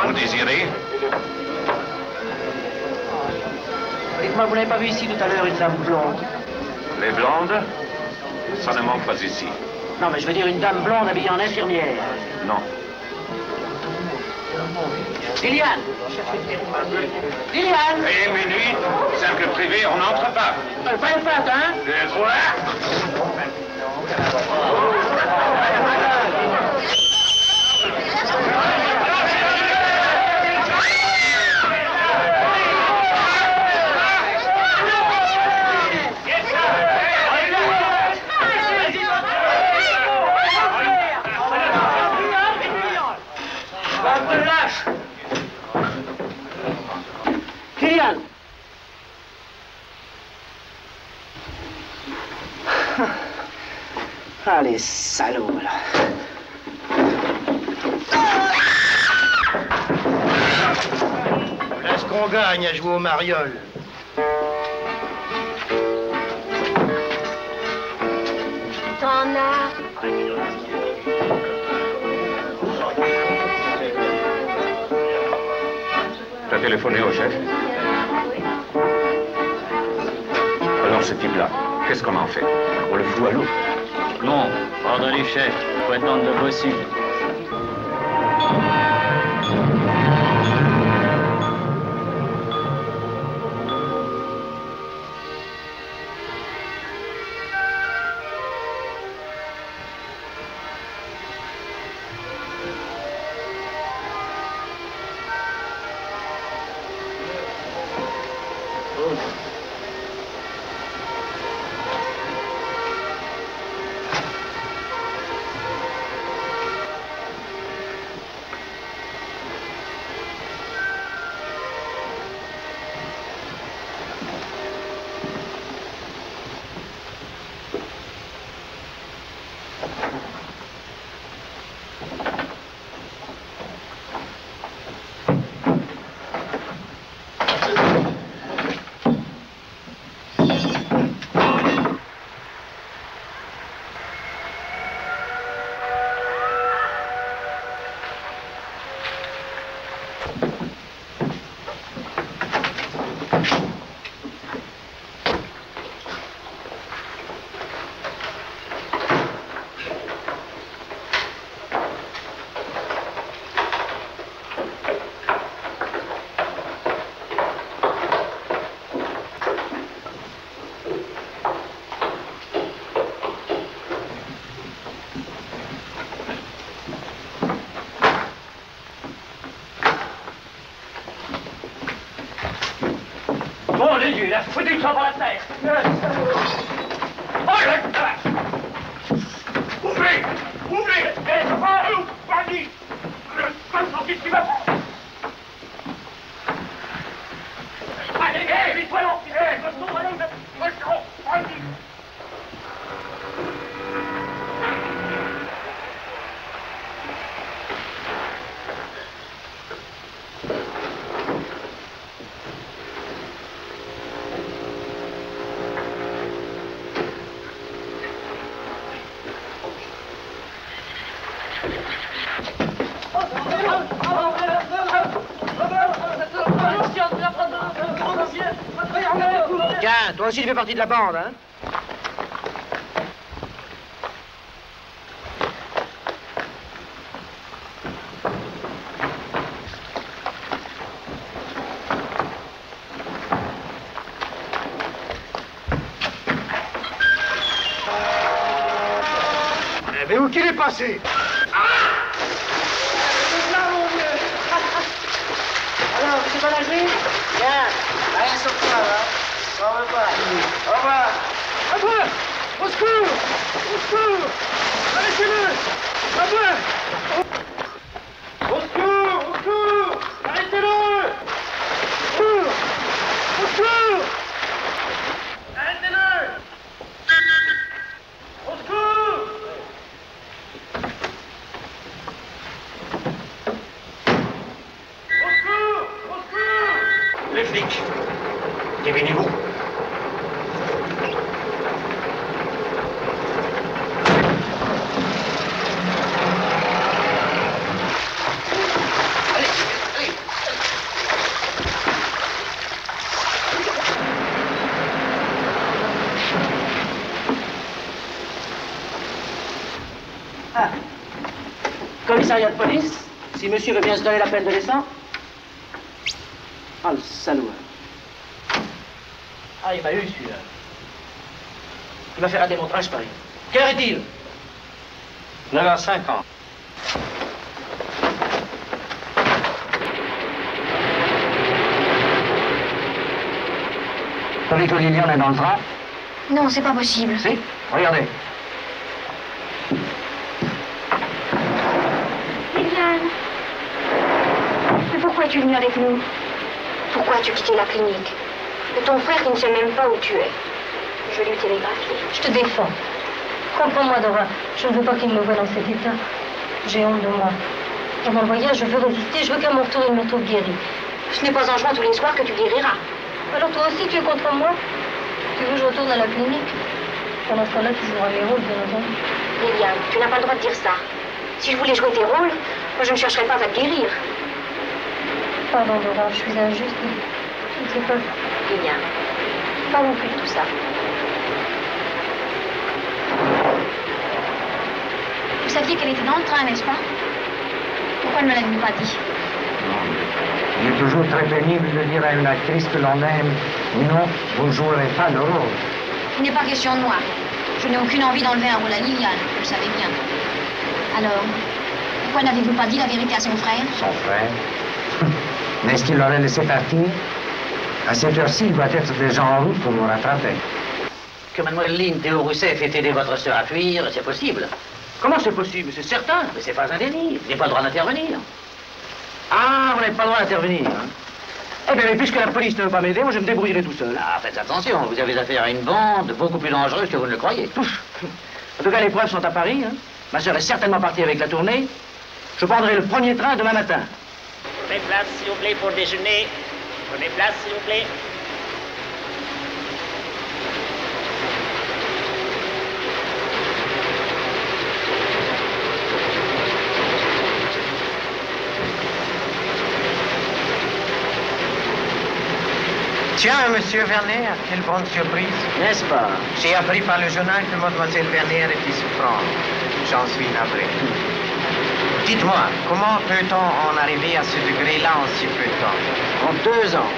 Vous désirez Dites-moi, vous n'avez pas vu ici tout à l'heure une dame blonde Les blondes Ça ne manque pas ici. Non, mais je veux dire une dame blonde habillée en infirmière. Non. Liliane. Liliane. Et minuit, cercle privé, on n'entre pas. Euh, Pas une patte, hein? Le droit Ah, les salauds, là. Voilà ce qu'on gagne à jouer au mariole? T'en as. T'as téléphoné au chef? Alors ce type-là, qu'est-ce qu'on en fait? On le fout à l'eau Non, pardonnez, chef. Faut attendre le les dieux, il a foutu le sang dans la terre. Oh, la vache Ouvrez Ouvrez Eh, ça va où Bandit Qu'est-ce que tu vas faire Allez, eh, vite, voyons Eh, cochon, allez, cochon, bandit Tiens, toi aussi tu fais partie de la bande, hein. Eh, mais où qu'il est passé Alors, tu sais pas nager Viens, allez sur toi, là. Au revoir. Au revoir. À moi Au secours Au secours Arrêtez-le À moi Au secours Au secours Arrêtez-le Au secours Au secours Arrêtez-le Au secours Au secours Au secours Les flics, devinez-vous Ah. Commissariat de police, si monsieur veut bien se donner la peine de descendre. Ah, le salaud. Ah, il m'a eu, celui-là. Il va faire un démontrage, Paris. Quelle heure est-il? 9h50. Vous savez que Liliane est dans le train? Non, c'est pas possible. Si, regardez. Liliane. Venue avec nous Pourquoi as-tu quitté la clinique Et ton frère qui ne sait même pas où tu es Je lui télégraphier. Je te défends. Comprends-moi, Dora. Je ne veux pas qu'il me voie dans cet état. J'ai honte de moi. Pendant le voyage, je veux résister. Je veux qu'à mon retour, il me trouve guéri. Ce n'est pas en jouant tous les soirs que tu guériras. Alors toi aussi, tu es contre moi Tu veux que je retourne à la clinique Pendant ce temps-là, tu joueras mes rôles, bien entendu. Liliane, tu n'as pas le droit de dire ça. Si je voulais jouer tes rôles, moi je ne chercherais pas à te guérir. Pardon, je suis injuste. Je ne sais pas. Parlons plus de tout ça. Vous saviez qu'elle était dans le train, n'est-ce pas? Pourquoi ne me l'avez-vous pas dit? Il est toujours très pénible de dire à une actrice que l'on aime, non, vous ne jouerez pas le rôle. Il n'est pas question de moi. Je n'ai aucune envie d'enlever un rôle à Liliane, vous le savez bien. Alors, pourquoi n'avez-vous pas dit la vérité à son frère? Son frère N'est-ce qu'il l'aurait laissé partir À cette heure-ci, il doit être déjà en route pour nous rattraper. Que Mademoiselle Lynn Théo Rousseff ait aidé votre sœur à fuir, c'est possible. Comment c'est possible? C'est certain. Mais c'est pas un déni. Vous n'avez pas le droit d'intervenir. Ah, vous n'avez pas le droit d'intervenir. Hein? Eh bien, mais puisque la police ne veut pas m'aider, moi je me débrouillerai tout seul. Ah, faites attention, vous avez affaire à une bande beaucoup plus dangereuse que vous ne le croyez. En tout cas, les preuves sont à Paris. Hein. Ma sœur est certainement partie avec la tournée. Je prendrai le premier train demain matin. Prenez place, s'il vous plaît, pour déjeuner. Prenez place, s'il vous plaît. Tiens, monsieur Werner, quelle bonne surprise. N'est-ce pas? J'ai appris par le journal que mademoiselle Werner était souffrante. J'en suis navré. Dites-moi, comment peut-on en arriver à ce degré-là en si peu de temps En deux ans.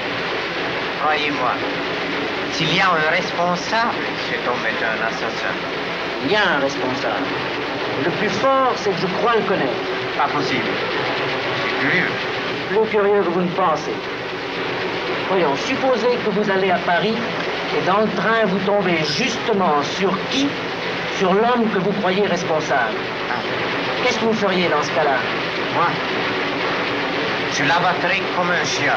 Croyez-moi, s'il y a un responsable, cet homme est un assassin. Il y a un responsable. Le plus fort, c'est que je crois le connaître. Pas possible. C'est curieux. Plus curieux que vous ne pensez. Voyons, supposez que vous allez à Paris et dans le train vous tombez justement sur qui? Sur l'homme que vous croyez responsable. Qu'est-ce que vous feriez dans ce cas-là Moi Je l'abattrai comme un chien.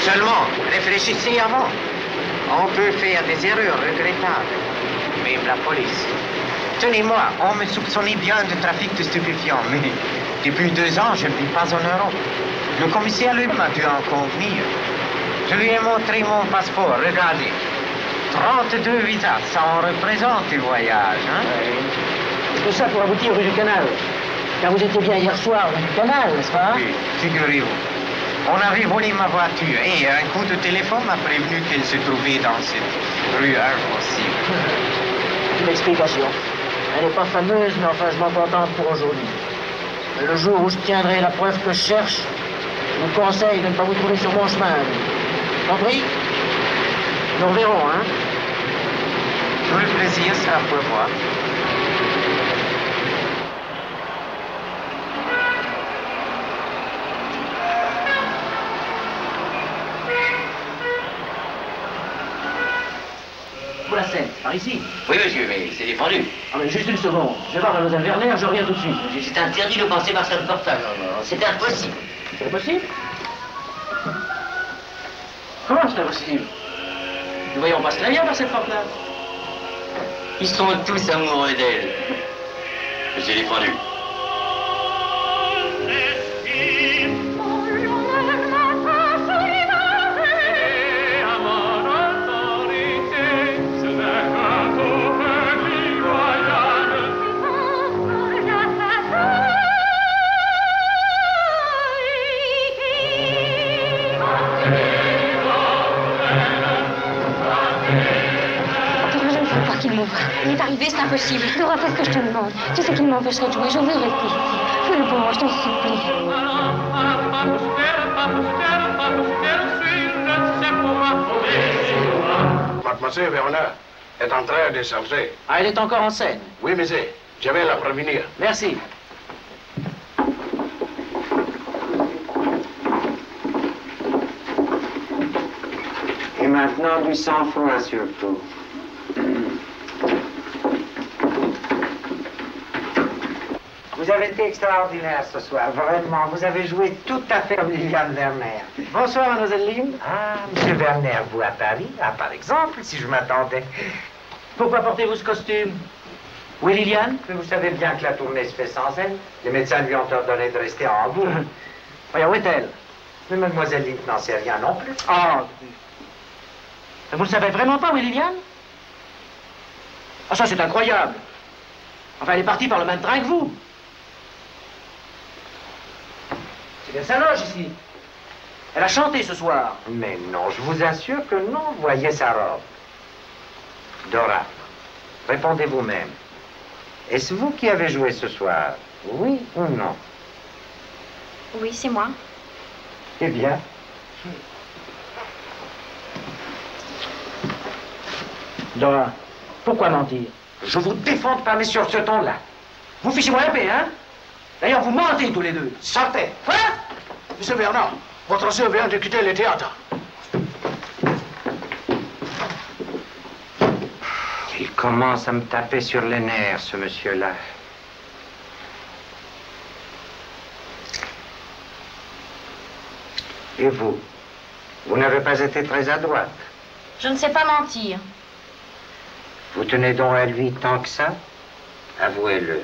Seulement, réfléchissez avant. On peut faire des erreurs regrettables. Même la police. Tenez-moi, on me soupçonnait bien de trafic de stupéfiants, mais depuis deux ans, je ne vis pas en Europe. Le commissaire lui m'a dû en convenir. Je lui ai montré mon passeport, regardez. 32 visas, ça en représente du voyage, hein Et tout ça pour aboutir rue du Canal? Car vous étiez bien hier soir rue du Canal, n'est-ce pas? Oui, figurez-vous. On avait volé ma voiture et un coup de téléphone m'a prévenu qu'elle se trouvait dans cette rue impossible. Une explication. Elle n'est pas fameuse, mais enfin, je m'en contente pour aujourd'hui. Le jour où je tiendrai la preuve que je cherche, je vous conseille de ne pas vous trouver sur mon chemin. Compris? Nous reverrons, hein Tout le plaisir sera pour moi. Pour la scène, par ici. Oui, monsieur, mais c'est défendu. Ah, mais juste une seconde. Je vais voir mademoiselle Werner, je reviens tout de suite. C'est interdit de passer par cette porte-là. C'est impossible. C'est possible Comment c'est possible? Nous voyons pas très bien par cette porte-là. Ils sont tous amoureux d'elle. C'est défendu. Dora, c'est impossible. Dora, fais ce que je te demande. Tu sais qu'il m'empêcherait de jouer. Je veux rester ici. Fais-le pour moi, je t'en supplie. Mademoiselle Werner est en train de charger. Ah, elle est encore en scène Oui, monsieur. Je vais la prévenir. Merci. Et maintenant, du sang-froid surtout. Vous avez été extraordinaire ce soir, vraiment. Vous avez joué tout à fait comme Liliane Werner. Bonsoir, mademoiselle Lim. Ah, monsieur Werner, vous à Paris Ah, par exemple, si je m'attendais. Pourquoi portez-vous ce costume? Oui, Liliane? Mais vous savez bien que la tournée se fait sans elle. Les médecins lui ont ordonné de rester en Hambourg. Voyons, où est-elle? Mais mademoiselle Lim n'en sait rien non plus. Ah Vous ne savez vraiment pas où est Liliane? Ah, ça, c'est incroyable. Enfin, elle est partie par le même train que vous. C'est bien sa loge ici. Elle a chanté ce soir. Mais non, je vous assure que non. Voyez sa robe. Dora, répondez vous-même. Est-ce vous qui avez joué ce soir Oui ou non? Oui, c'est moi. Eh bien. Dora, pourquoi mentir? Je vous défends de parler sur ce ton-là. Vous fichez-moi la paix, hein? D'ailleurs, vous mentez tous les deux. Sortez Quoi Monsieur Bernard, votre sœur vient de quitter le théâtre. Il commence à me taper sur les nerfs, ce monsieur-là. Et vous? Vous n'avez pas été très adroite. Je ne sais pas mentir. Vous tenez donc à lui tant que ça? Avouez-le.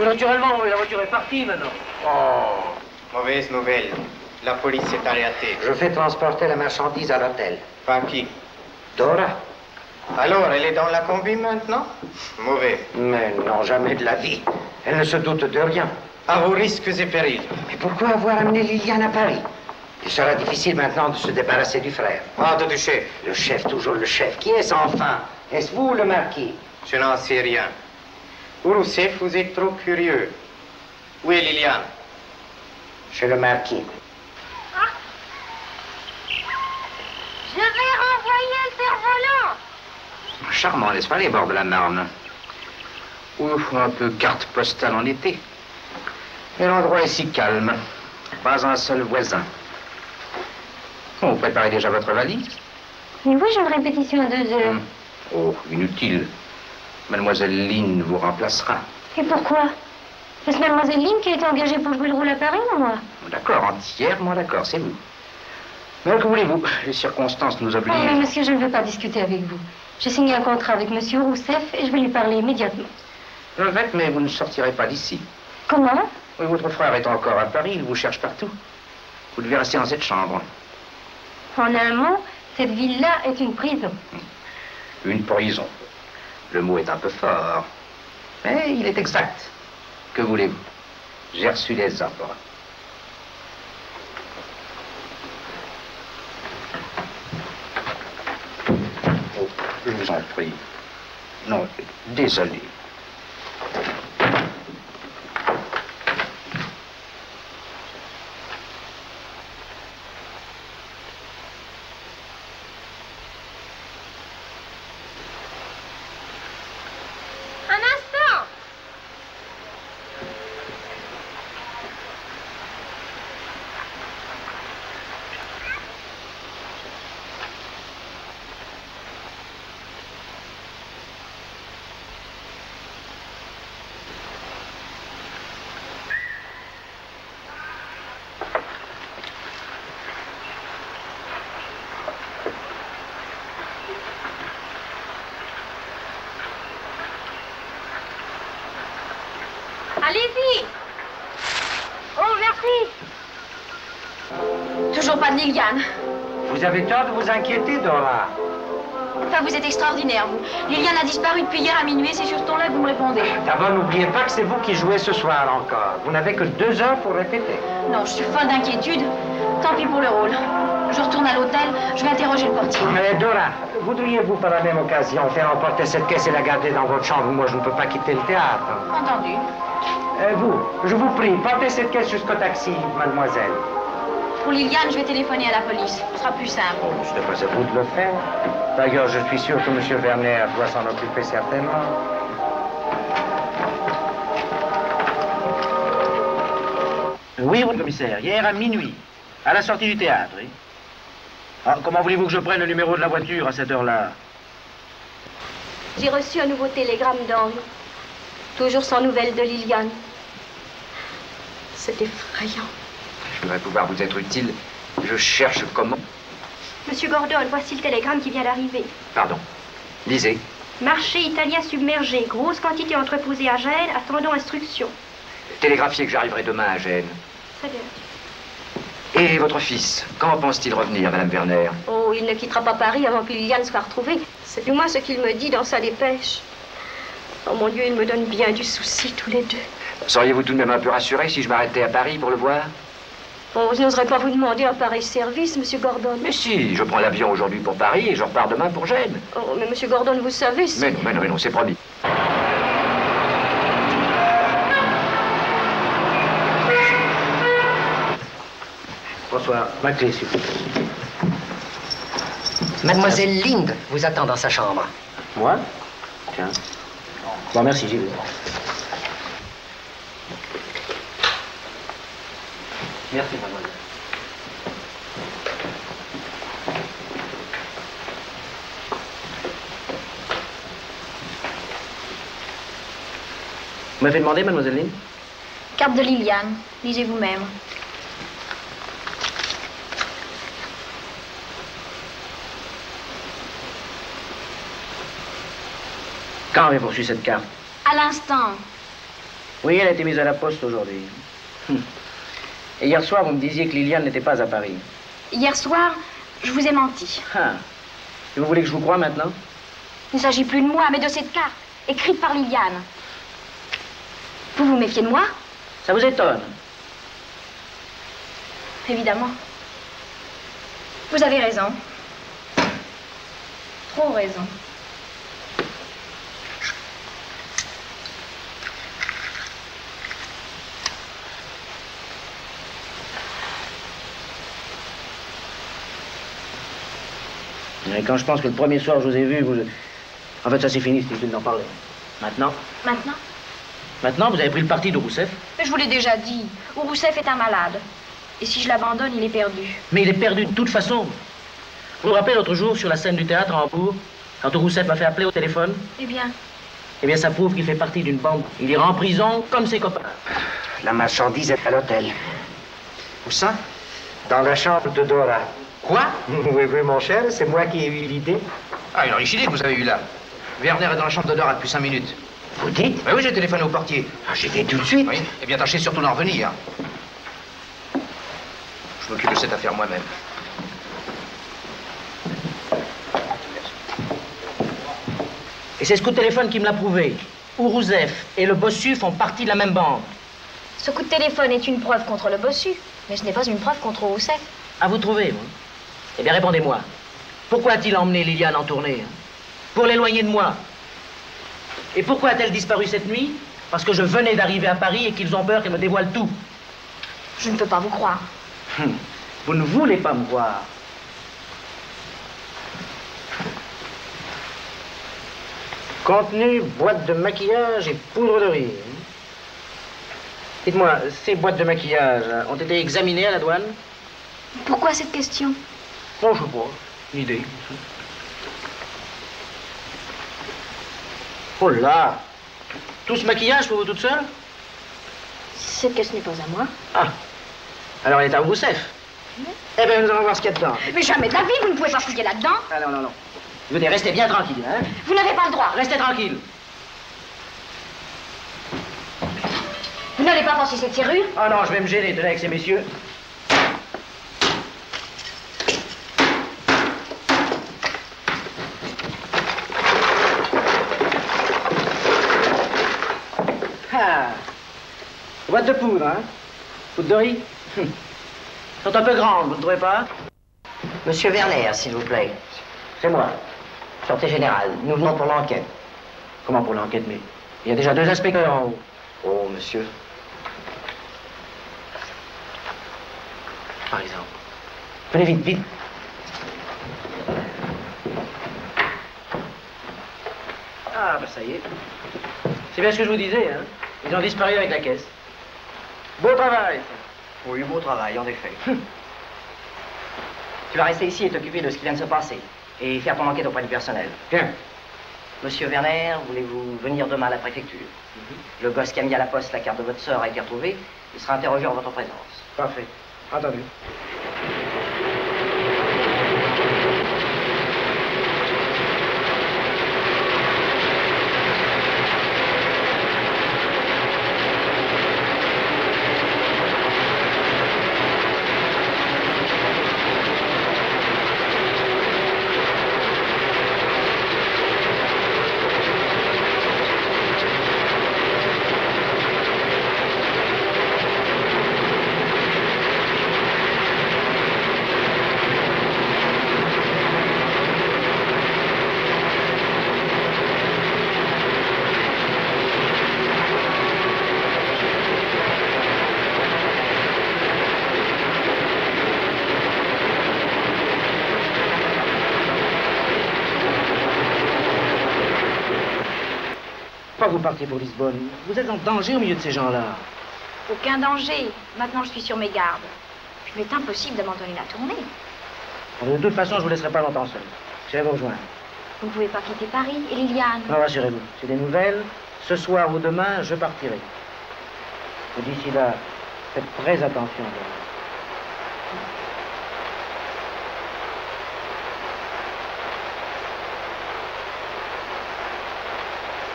Oui, naturellement, oui, la voiture est partie maintenant. Oh, mauvaise nouvelle. La police s'est arrêtée. Je fais transporter la marchandise à l'hôtel. Par qui Dora Alors, elle est dans la combi maintenant Mauvais. Mais non, jamais de la vie. Elle ne se doute de rien. À vos risques et périls. Mais pourquoi avoir amené Liliane à Paris Il sera difficile maintenant de se débarrasser du frère. Ah, de du chef. Le chef, toujours le chef. Qui est-ce enfin? Est-ce vous ou le marquis? Je n'en sais rien. Ouroussef, vous êtes trop curieux. Où est Liliane? Chez le marquis. Je vais renvoyer le cerf-volant. Charmant, n'est-ce pas, les bords de la Marne? Ouf, un peu carte postale en été? Et l'endroit est si calme. Pas un seul voisin. Vous préparez déjà votre valise? Mais oui, j'ai une répétition à deux heures. Oh, inutile. Mademoiselle Lynn vous remplacera. Et pourquoi? C'est mademoiselle Lynn qui a été engagée pour jouer le rôle à Paris, ou moi D'accord, entièrement d'accord, c'est vous. Mais que voulez-vous? Les circonstances nous Oh, obligent. mais monsieur, je ne veux pas discuter avec vous. J'ai signé un contrat avec monsieur Rousseff et je vais lui parler immédiatement. Je le regrette, mais vous ne sortirez pas d'ici. Comment? Oui, votre frère est encore à Paris, il vous cherche partout. Vous devez rester dans cette chambre. En un mot, cette ville-là est une prison. Une prison. Le mot est un peu fort. Mais il est exact. Que voulez-vous? J'ai reçu les ordres. Oh, je vous en prie. Non, désolé. Un instant Allez-y Toujours pas de Liliane. Vous avez tort de vous inquiéter, Dora. Enfin, vous êtes extraordinaire, vous. Liliane a disparu depuis hier à minuit, c'est sur ce ton-là que vous me répondez. D'abord, n'oubliez pas que c'est vous qui jouez ce soir encore. Vous n'avez que deux heures pour répéter. Non, je suis folle d'inquiétude. Tant pis pour le rôle. Je retourne à l'hôtel, je vais interroger le portier. Mais Dora, voudriez-vous par la même occasion faire emporter cette caisse et la garder dans votre chambre? Moi, je ne peux pas quitter le théâtre. Entendu. Euh, vous, je vous prie, portez cette caisse jusqu'au taxi, mademoiselle. Pour Liliane, je vais téléphoner à la police. Ce sera plus simple. Ce n'est pas à vous de le faire. D'ailleurs, je suis sûr que M. Werner doit s'en occuper certainement. Oui, oui, commissaire. Hier à minuit, à la sortie du théâtre, oui. Ah, comment voulez-vous que je prenne le numéro de la voiture à cette heure-là? J'ai reçu un nouveau télégramme d'Angle. Toujours sans nouvelles de Liliane. C'est effrayant. Je voudrais pouvoir vous être utile. Je cherche comment. Monsieur Gordon, voici le télégramme qui vient d'arriver. Pardon. Lisez. Marché italien submergé. Grosse quantité entreposée à Gênes. Attendons instruction. Télégraphiez que j'arriverai demain à Gênes. Très bien. Et votre fils, quand pense-t-il revenir, Madame Werner? Oh, il ne quittera pas Paris avant que Liliane soit retrouvée. C'est du moins ce qu'il me dit dans sa dépêche. Oh mon Dieu, il me donne bien du souci tous les deux. Seriez-vous tout de même un peu rassuré si je m'arrêtais à Paris pour le voir Oh, je n'oserais pas vous demander un pareil service, Monsieur Gordon. Mais si, je prends l'avion aujourd'hui pour Paris et je repars demain pour Gênes. Oh, mais Monsieur Gordon, vous savez... Mais non, mais non, mais non, c'est promis. Bonsoir. Ma clé, s'il vous plaît. Mademoiselle Linde vous attend dans sa chambre. Moi? Tiens. Bon, merci, j'y vais. Merci, mademoiselle. Vous m'avez demandé, mademoiselle Lynn Carte de Liliane. Lisez vous-même. Quand avez-vous reçu cette carte? À l'instant. Oui, elle a été mise à la poste aujourd'hui. Hum. Et hier soir, vous me disiez que Liliane n'était pas à Paris. Hier soir, je vous ai menti. Ah. Et vous voulez que je vous croie maintenant? Il ne s'agit plus de moi, mais de cette carte, écrite par Liliane. Vous vous méfiez de moi? Ça vous étonne? Évidemment. Vous avez raison. Trop raison. Et quand je pense que le premier soir, je vous ai vu, vous... En fait, ça c'est fini, c'est inutile d'en parler. Maintenant Maintenant Maintenant, vous avez pris le parti de Rousseff Mais je vous l'ai déjà dit. Rousseff est un malade. Et si je l'abandonne, il est perdu. Mais il est perdu de toute façon. Vous vous rappelez l'autre jour, sur la scène du théâtre à Hambourg, quand Rousseff m'a fait appeler au téléphone Eh bien, Eh bien, ça prouve qu'il fait partie d'une bande. Il ira en prison comme ses copains. La marchandise est à l'hôtel. Où ça Dans la chambre de Dora. Quoi Oui, oui, mon cher, c'est moi qui ai eu l'idée. Ah, une riche idée que vous avez eue là. Werner est dans la chambre de depuis cinq minutes. Vous dites Ben oui, j'ai téléphoné au portier. Ah, J'y vais tout de suite. Oui, eh bien, tâchez surtout d'en revenir. Je m'occupe de cette affaire moi-même. Et c'est ce coup de téléphone qui me l'a prouvé. Où Rousseff et le bossu font partie de la même bande. ce coup de téléphone est une preuve contre le bossu, mais ce n'est pas une preuve contre Rousseff. À vous trouver, vous. Eh bien, répondez-moi. Pourquoi a-t-il emmené Liliane en tournée Pour l'éloigner de moi. Et pourquoi a-t-elle disparu cette nuit Parce que je venais d'arriver à Paris et qu'ils ont peur qu'elle me dévoile tout. Je ne peux pas vous croire. Hum. Vous ne voulez pas me voir. Contenu, boîte de maquillage et poudre de riz. Dites-moi, ces boîtes de maquillage ont été examinées à la douane? Pourquoi cette question? Non, je sais pas. Une idée. Oh là Tout ce maquillage pour vous toute seule? C'est que ce n'est pas à moi. Ah Alors elle est à Rousseff Eh bien, nous allons voir ce qu'il y a dedans. Mais jamais de la vie, vous ne pouvez pas fouiller là-dedans. Ah non, non, non. Venez, restez bien tranquille, hein Vous n'avez pas le droit. Restez tranquille. Vous n'allez pas penser cette serrure Oh non, je vais me gêner, tenez, avec ces messieurs. Ah Boîte de poudre, hein Poudre de riz Hum. Sont un peu grandes, vous ne trouvez pas? Monsieur Werner, s'il vous plaît. C'est moi. Sortez général, nous venons pour l'enquête. Comment pour l'enquête, mais il y a déjà deux inspecteurs en haut. Oh, monsieur. Par exemple. Venez vite, vite. Ah, ben ça y est. C'est bien ce que je vous disais, hein. Ils ont disparu avec la caisse. Beau travail. Oui, beau travail, en effet. tu vas rester ici et t'occuper de ce qui vient de se passer. Et faire ton enquête auprès du personnel. Bien. Monsieur Werner, voulez-vous venir demain à la préfecture? Le gosse qui a mis à la poste la carte de votre sœur a été retrouvé. Il sera interrogé en votre présence. Parfait. Entendu. Vous partez pour Lisbonne. Vous êtes en danger au milieu de ces gens-là. Aucun danger. Maintenant, je suis sur mes gardes. Il m'est impossible d'abandonner la tournée. De toute façon, je vous laisserai pas longtemps seul. Je vais vous rejoindre. Vous ne pouvez pas quitter Paris. Et Liliane Non, rassurez-vous. J'ai des nouvelles. Ce soir ou demain, je partirai. Et d'ici là, faites très attention.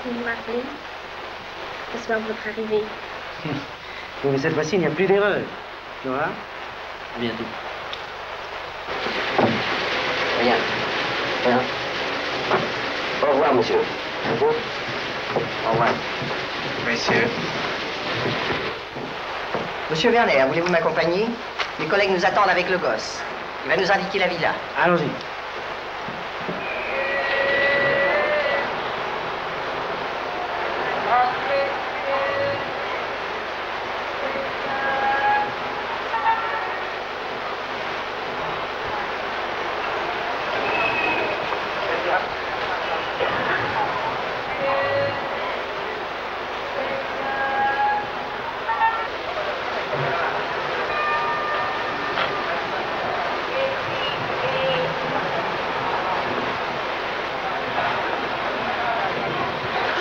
Vous m'appelez Ce soir, votre arrivée. Oui, mais cette fois-ci, il n'y a plus d'erreur. Tu vois? À bientôt. Rien. Rien. Au revoir, monsieur. Au revoir. Messieurs. Monsieur Werner, voulez-vous m'accompagner? Mes collègues nous attendent avec le gosse. Il va nous indiquer la villa. Allons-y.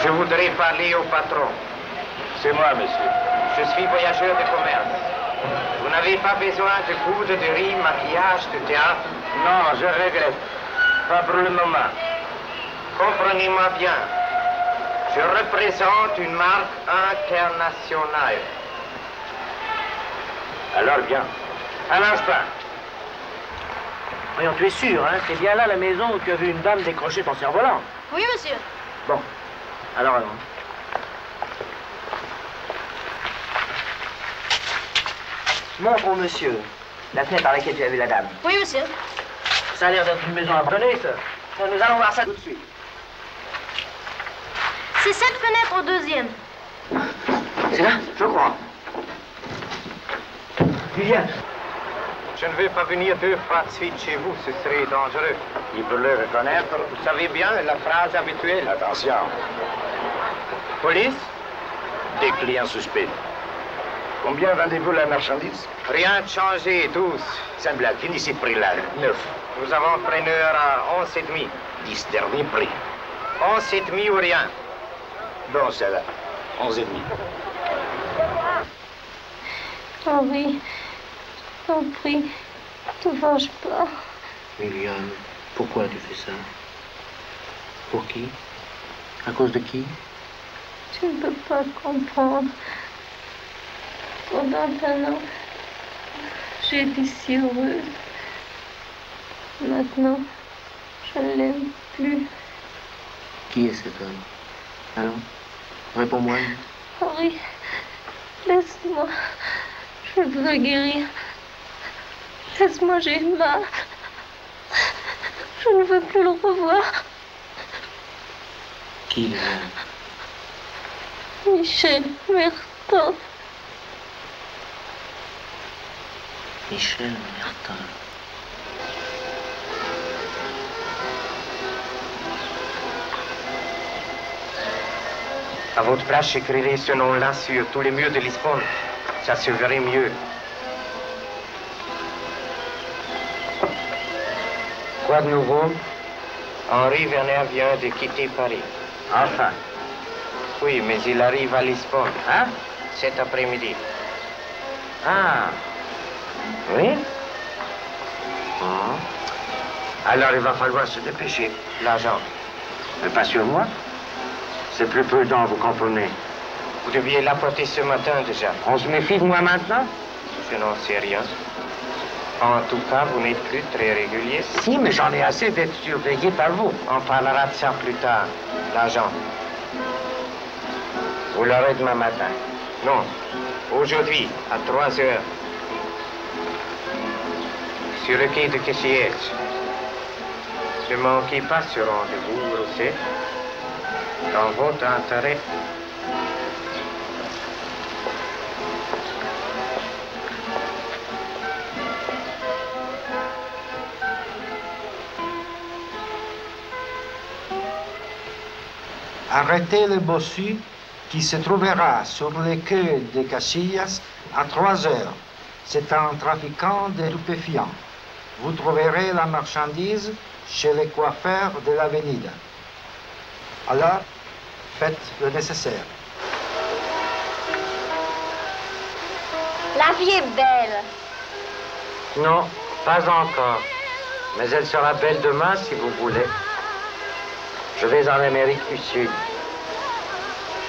Je voudrais parler au patron. C'est moi, monsieur. Je suis voyageur de commerce. Vous n'avez pas besoin de poudre de riz, maquillage, de théâtre Non, je regrette. Pas pour le moment. Comprenez-moi bien. Je représente une marque internationale. Alors bien. Un instant. Voyons, tu es sûr, hein? C'est bien là la maison où tu as vu une dame décrocher ton cerf-volant. Oui, monsieur. Bon. Alors, allons. Montre au monsieur la fenêtre par laquelle tu as vu la dame. Oui, monsieur. Ça a l'air d'être une maison abandonnée, ça. Nous allons voir ça tout de suite. C'est cette fenêtre au deuxième. C'est là Je crois. Viviane. Je ne veux pas venir deux fois de suite chez vous, ce serait dangereux. Il peut le reconnaître. Vous savez bien la phrase habituelle. Attention. Police? Des clients suspects. Combien vendez-vous la marchandise? Rien de changé, 12. C'est une blague. Finissez ce prix-là. 9. Nous avons preneur à 11 et demi. 10 dernier prix. 11 et demi ou rien? Bon, ça va. 11 et demi. Henri, je t'en prie, te venge pas. Liliane, pourquoi tu fais ça? Pour qui? À cause de qui? Tu ne peux pas comprendre. Pendant un an, j'ai été si heureuse. Maintenant, je ne l'aime plus. Qui est cet homme? Alors Réponds-moi. Henri, laisse-moi. Je veux guérir. Laisse-moi, j'ai mal. Je ne veux plus le revoir. Qui Liliane Michel Merton. Michel Mertin. À votre place, j'écrirai ce nom-là sur tous les murs de Lisbonne. Ça se verrait mieux. Quoi de nouveau? Henri Werner vient de quitter Paris. Enfin. Oui, mais il arrive à Lisbonne. Hein? Cet après-midi. Ah. Oui Hum. Alors il va falloir se dépêcher. L'agent. Mais pas sur moi. C'est plus prudent, vous comprenez. Vous deviez l'apporter ce matin déjà. On se méfie de moi maintenant? Je n'en sais rien. En tout cas, vous n'êtes plus très régulier. Si, mais j'en ai assez d'être surveillé par vous. On parlera de ça plus tard. L'agent. Vous l'aurez demain matin. Non. Aujourd'hui, à 3 heures. Sur le quai de Kessiers. Ne manquez pas ce rendez-vous, Rousset. Dans votre intérêt. Arrêtez le bossu qui se trouvera sur le quai de Casillas à 3 heures. C'est un trafiquant de stupéfiants. Vous trouverez la marchandise chez les coiffeurs de l'avenida. Alors, faites le nécessaire. La vie est belle. Non, pas encore. Mais elle sera belle demain si vous voulez. Je vais en Amérique du Sud.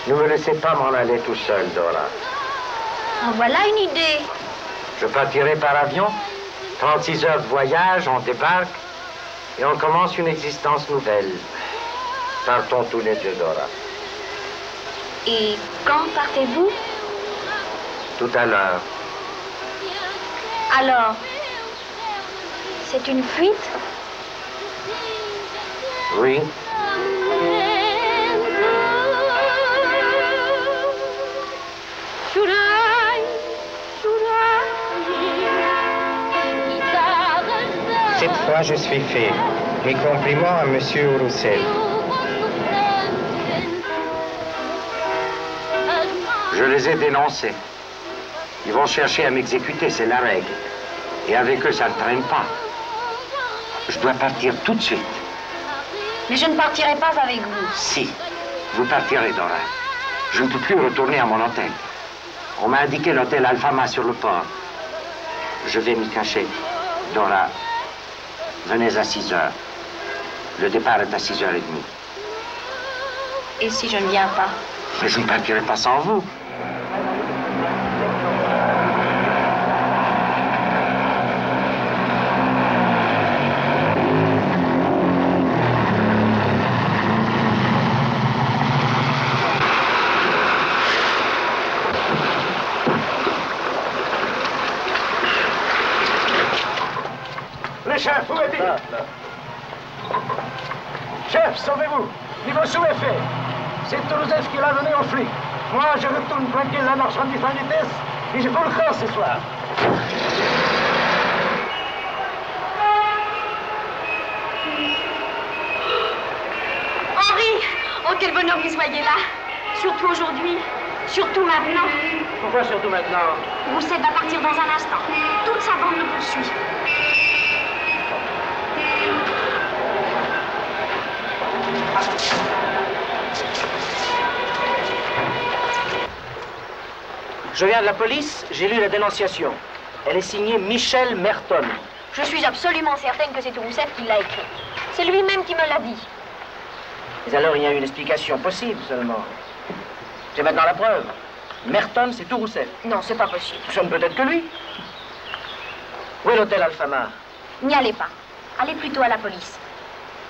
Ne me laissez pas m'en aller tout seul, Dora. En voilà une idée. Je partirai par avion. 36 heures de voyage, on débarque et on commence une existence nouvelle. Partons tous les deux, Dora. Et quand partez-vous? Tout à l'heure. Alors, c'est une fuite? Oui. Fois, je suis fait. Mes compliments à Monsieur Roussel. Je les ai dénoncés. Ils vont chercher à m'exécuter, c'est la règle. Et avec eux, ça ne traîne pas. Je dois partir tout de suite. Mais je ne partirai pas avec vous. Si, vous partirez, Dora. Je ne peux plus retourner à mon hôtel. On m'a indiqué l'hôtel Alfama sur le port. Je vais m'y cacher. Dora, venez à 6 heures. Le départ est à 6 heures et demie. Et si je ne viens pas? Mais je ne partirai pas sans vous. Les chefs, où est-il Chef, sauvez-vous Niveau sous est fait. C'est Toulousain qui l'a donné aux flics. Moi, je retourne tranquille la marchandise en vitesse et je vous le corps ce soir. Henri Oh, quel bonheur que vous soyez là. Surtout aujourd'hui. Surtout maintenant. Pourquoi surtout maintenant? Roussel va partir dans un instant. Toute sa bande le poursuit. Je viens de la police, j'ai lu la dénonciation. Elle est signée Michel Merton. Je suis absolument certaine que c'est Roussel qui l'a écrit. C'est lui-même qui me l'a dit. Mais alors il y a une explication possible seulement. J'ai maintenant la preuve. Merton, c'est tout Rousseff. Non, c'est pas possible. Ce ne peut être que lui. Où est l'hôtel Alfama N'y allez pas. Allez plutôt à la police.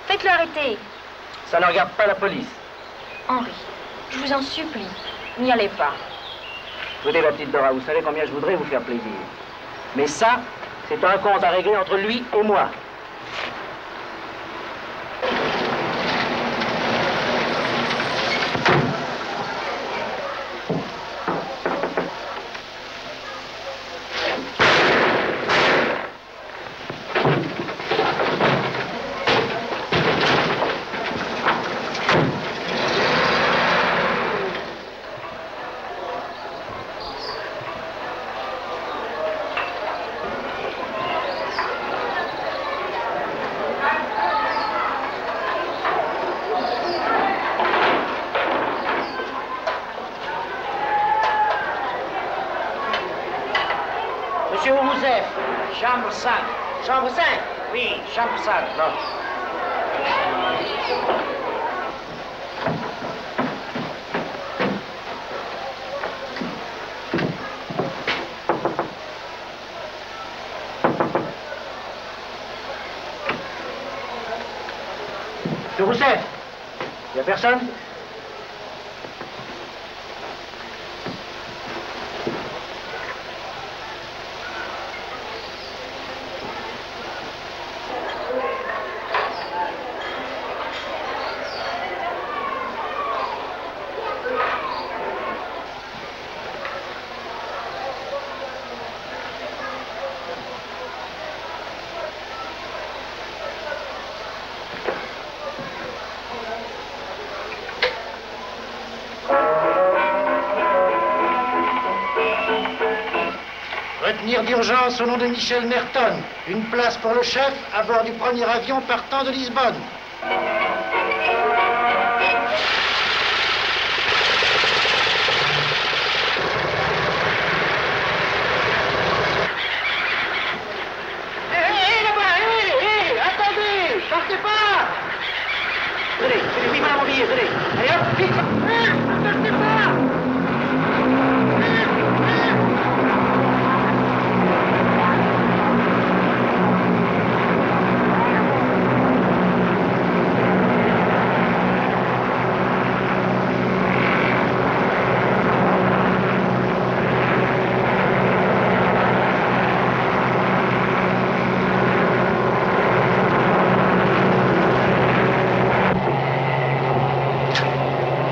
Faites-le arrêter. Ça ne regarde pas la police. Henri, je vous en supplie, n'y allez pas. Écoutez, la petite Dora, vous savez combien je voudrais vous faire plaisir. Mais ça, c'est un compte à régler entre lui et moi. 5. Non. Monsieur Rousset Il n'y a personne? Au nom de Michel Merton. Une place pour le chef à bord du premier avion partant de Lisbonne. Vite, madame Aubier, venez. Allez hop, vite ne partez pas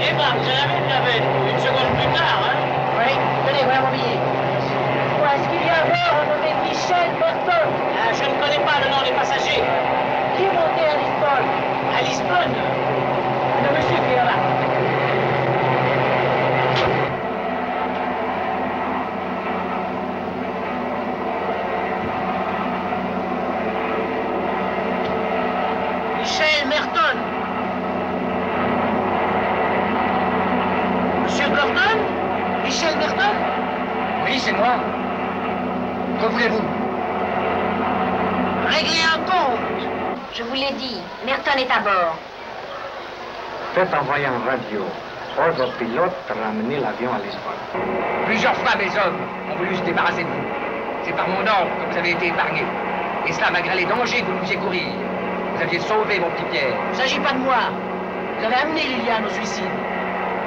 Eh ben, vous avez vu, avait une seconde plus tard, hein Oui, venez, madame Aubier. Où est-ce qu'il y a bord un nommé Michel Merton Ah, Je ne connais pas le nom des passagers. Qui est monté à Lisbonne À Lisbonne Le monsieur qui est là. Michel Merton. Monsieur Gordon Michel Merton Oui, c'est moi. Que voulez-vous Réglez un compte. Je vous l'ai dit, Merton est à bord. Faites envoyer un radio. Au pilote de ramener l'avion à Lisbonne. Plusieurs fois, mes hommes ont voulu se débarrasser de vous. C'est par mon ordre que vous avez été épargné. Et cela malgré les dangers que vous nous faisiez courir. Vous aviez sauvé mon petit Pierre. Il ne s'agit pas de moi. Vous avez amené Liliane au suicide.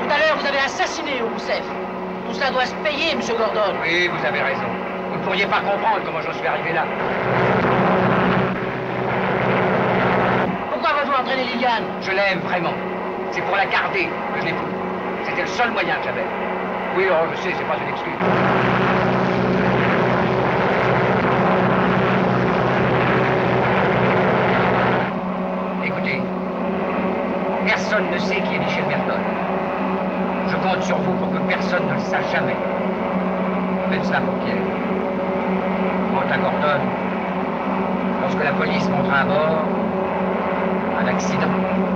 Tout à l'heure, vous avez assassiné Rousseff. Tout cela doit se payer, monsieur Gordon. Oui, vous avez raison. Vous ne pourriez pas comprendre comment j'en suis arrivé là. Pourquoi avez-vous entraîné Liliane? Je l'aime vraiment. C'est pour la garder que je l'épouse. C'était le seul moyen que j'avais. Oui, oh, je sais, c'est pas une excuse. Écoutez, personne ne sait qui est Michel Merton. Je compte sur vous pour que personne ne le sache jamais. Faites cela pour Pierre. Quant à Gordon, lorsque la police montera à bord, un accident.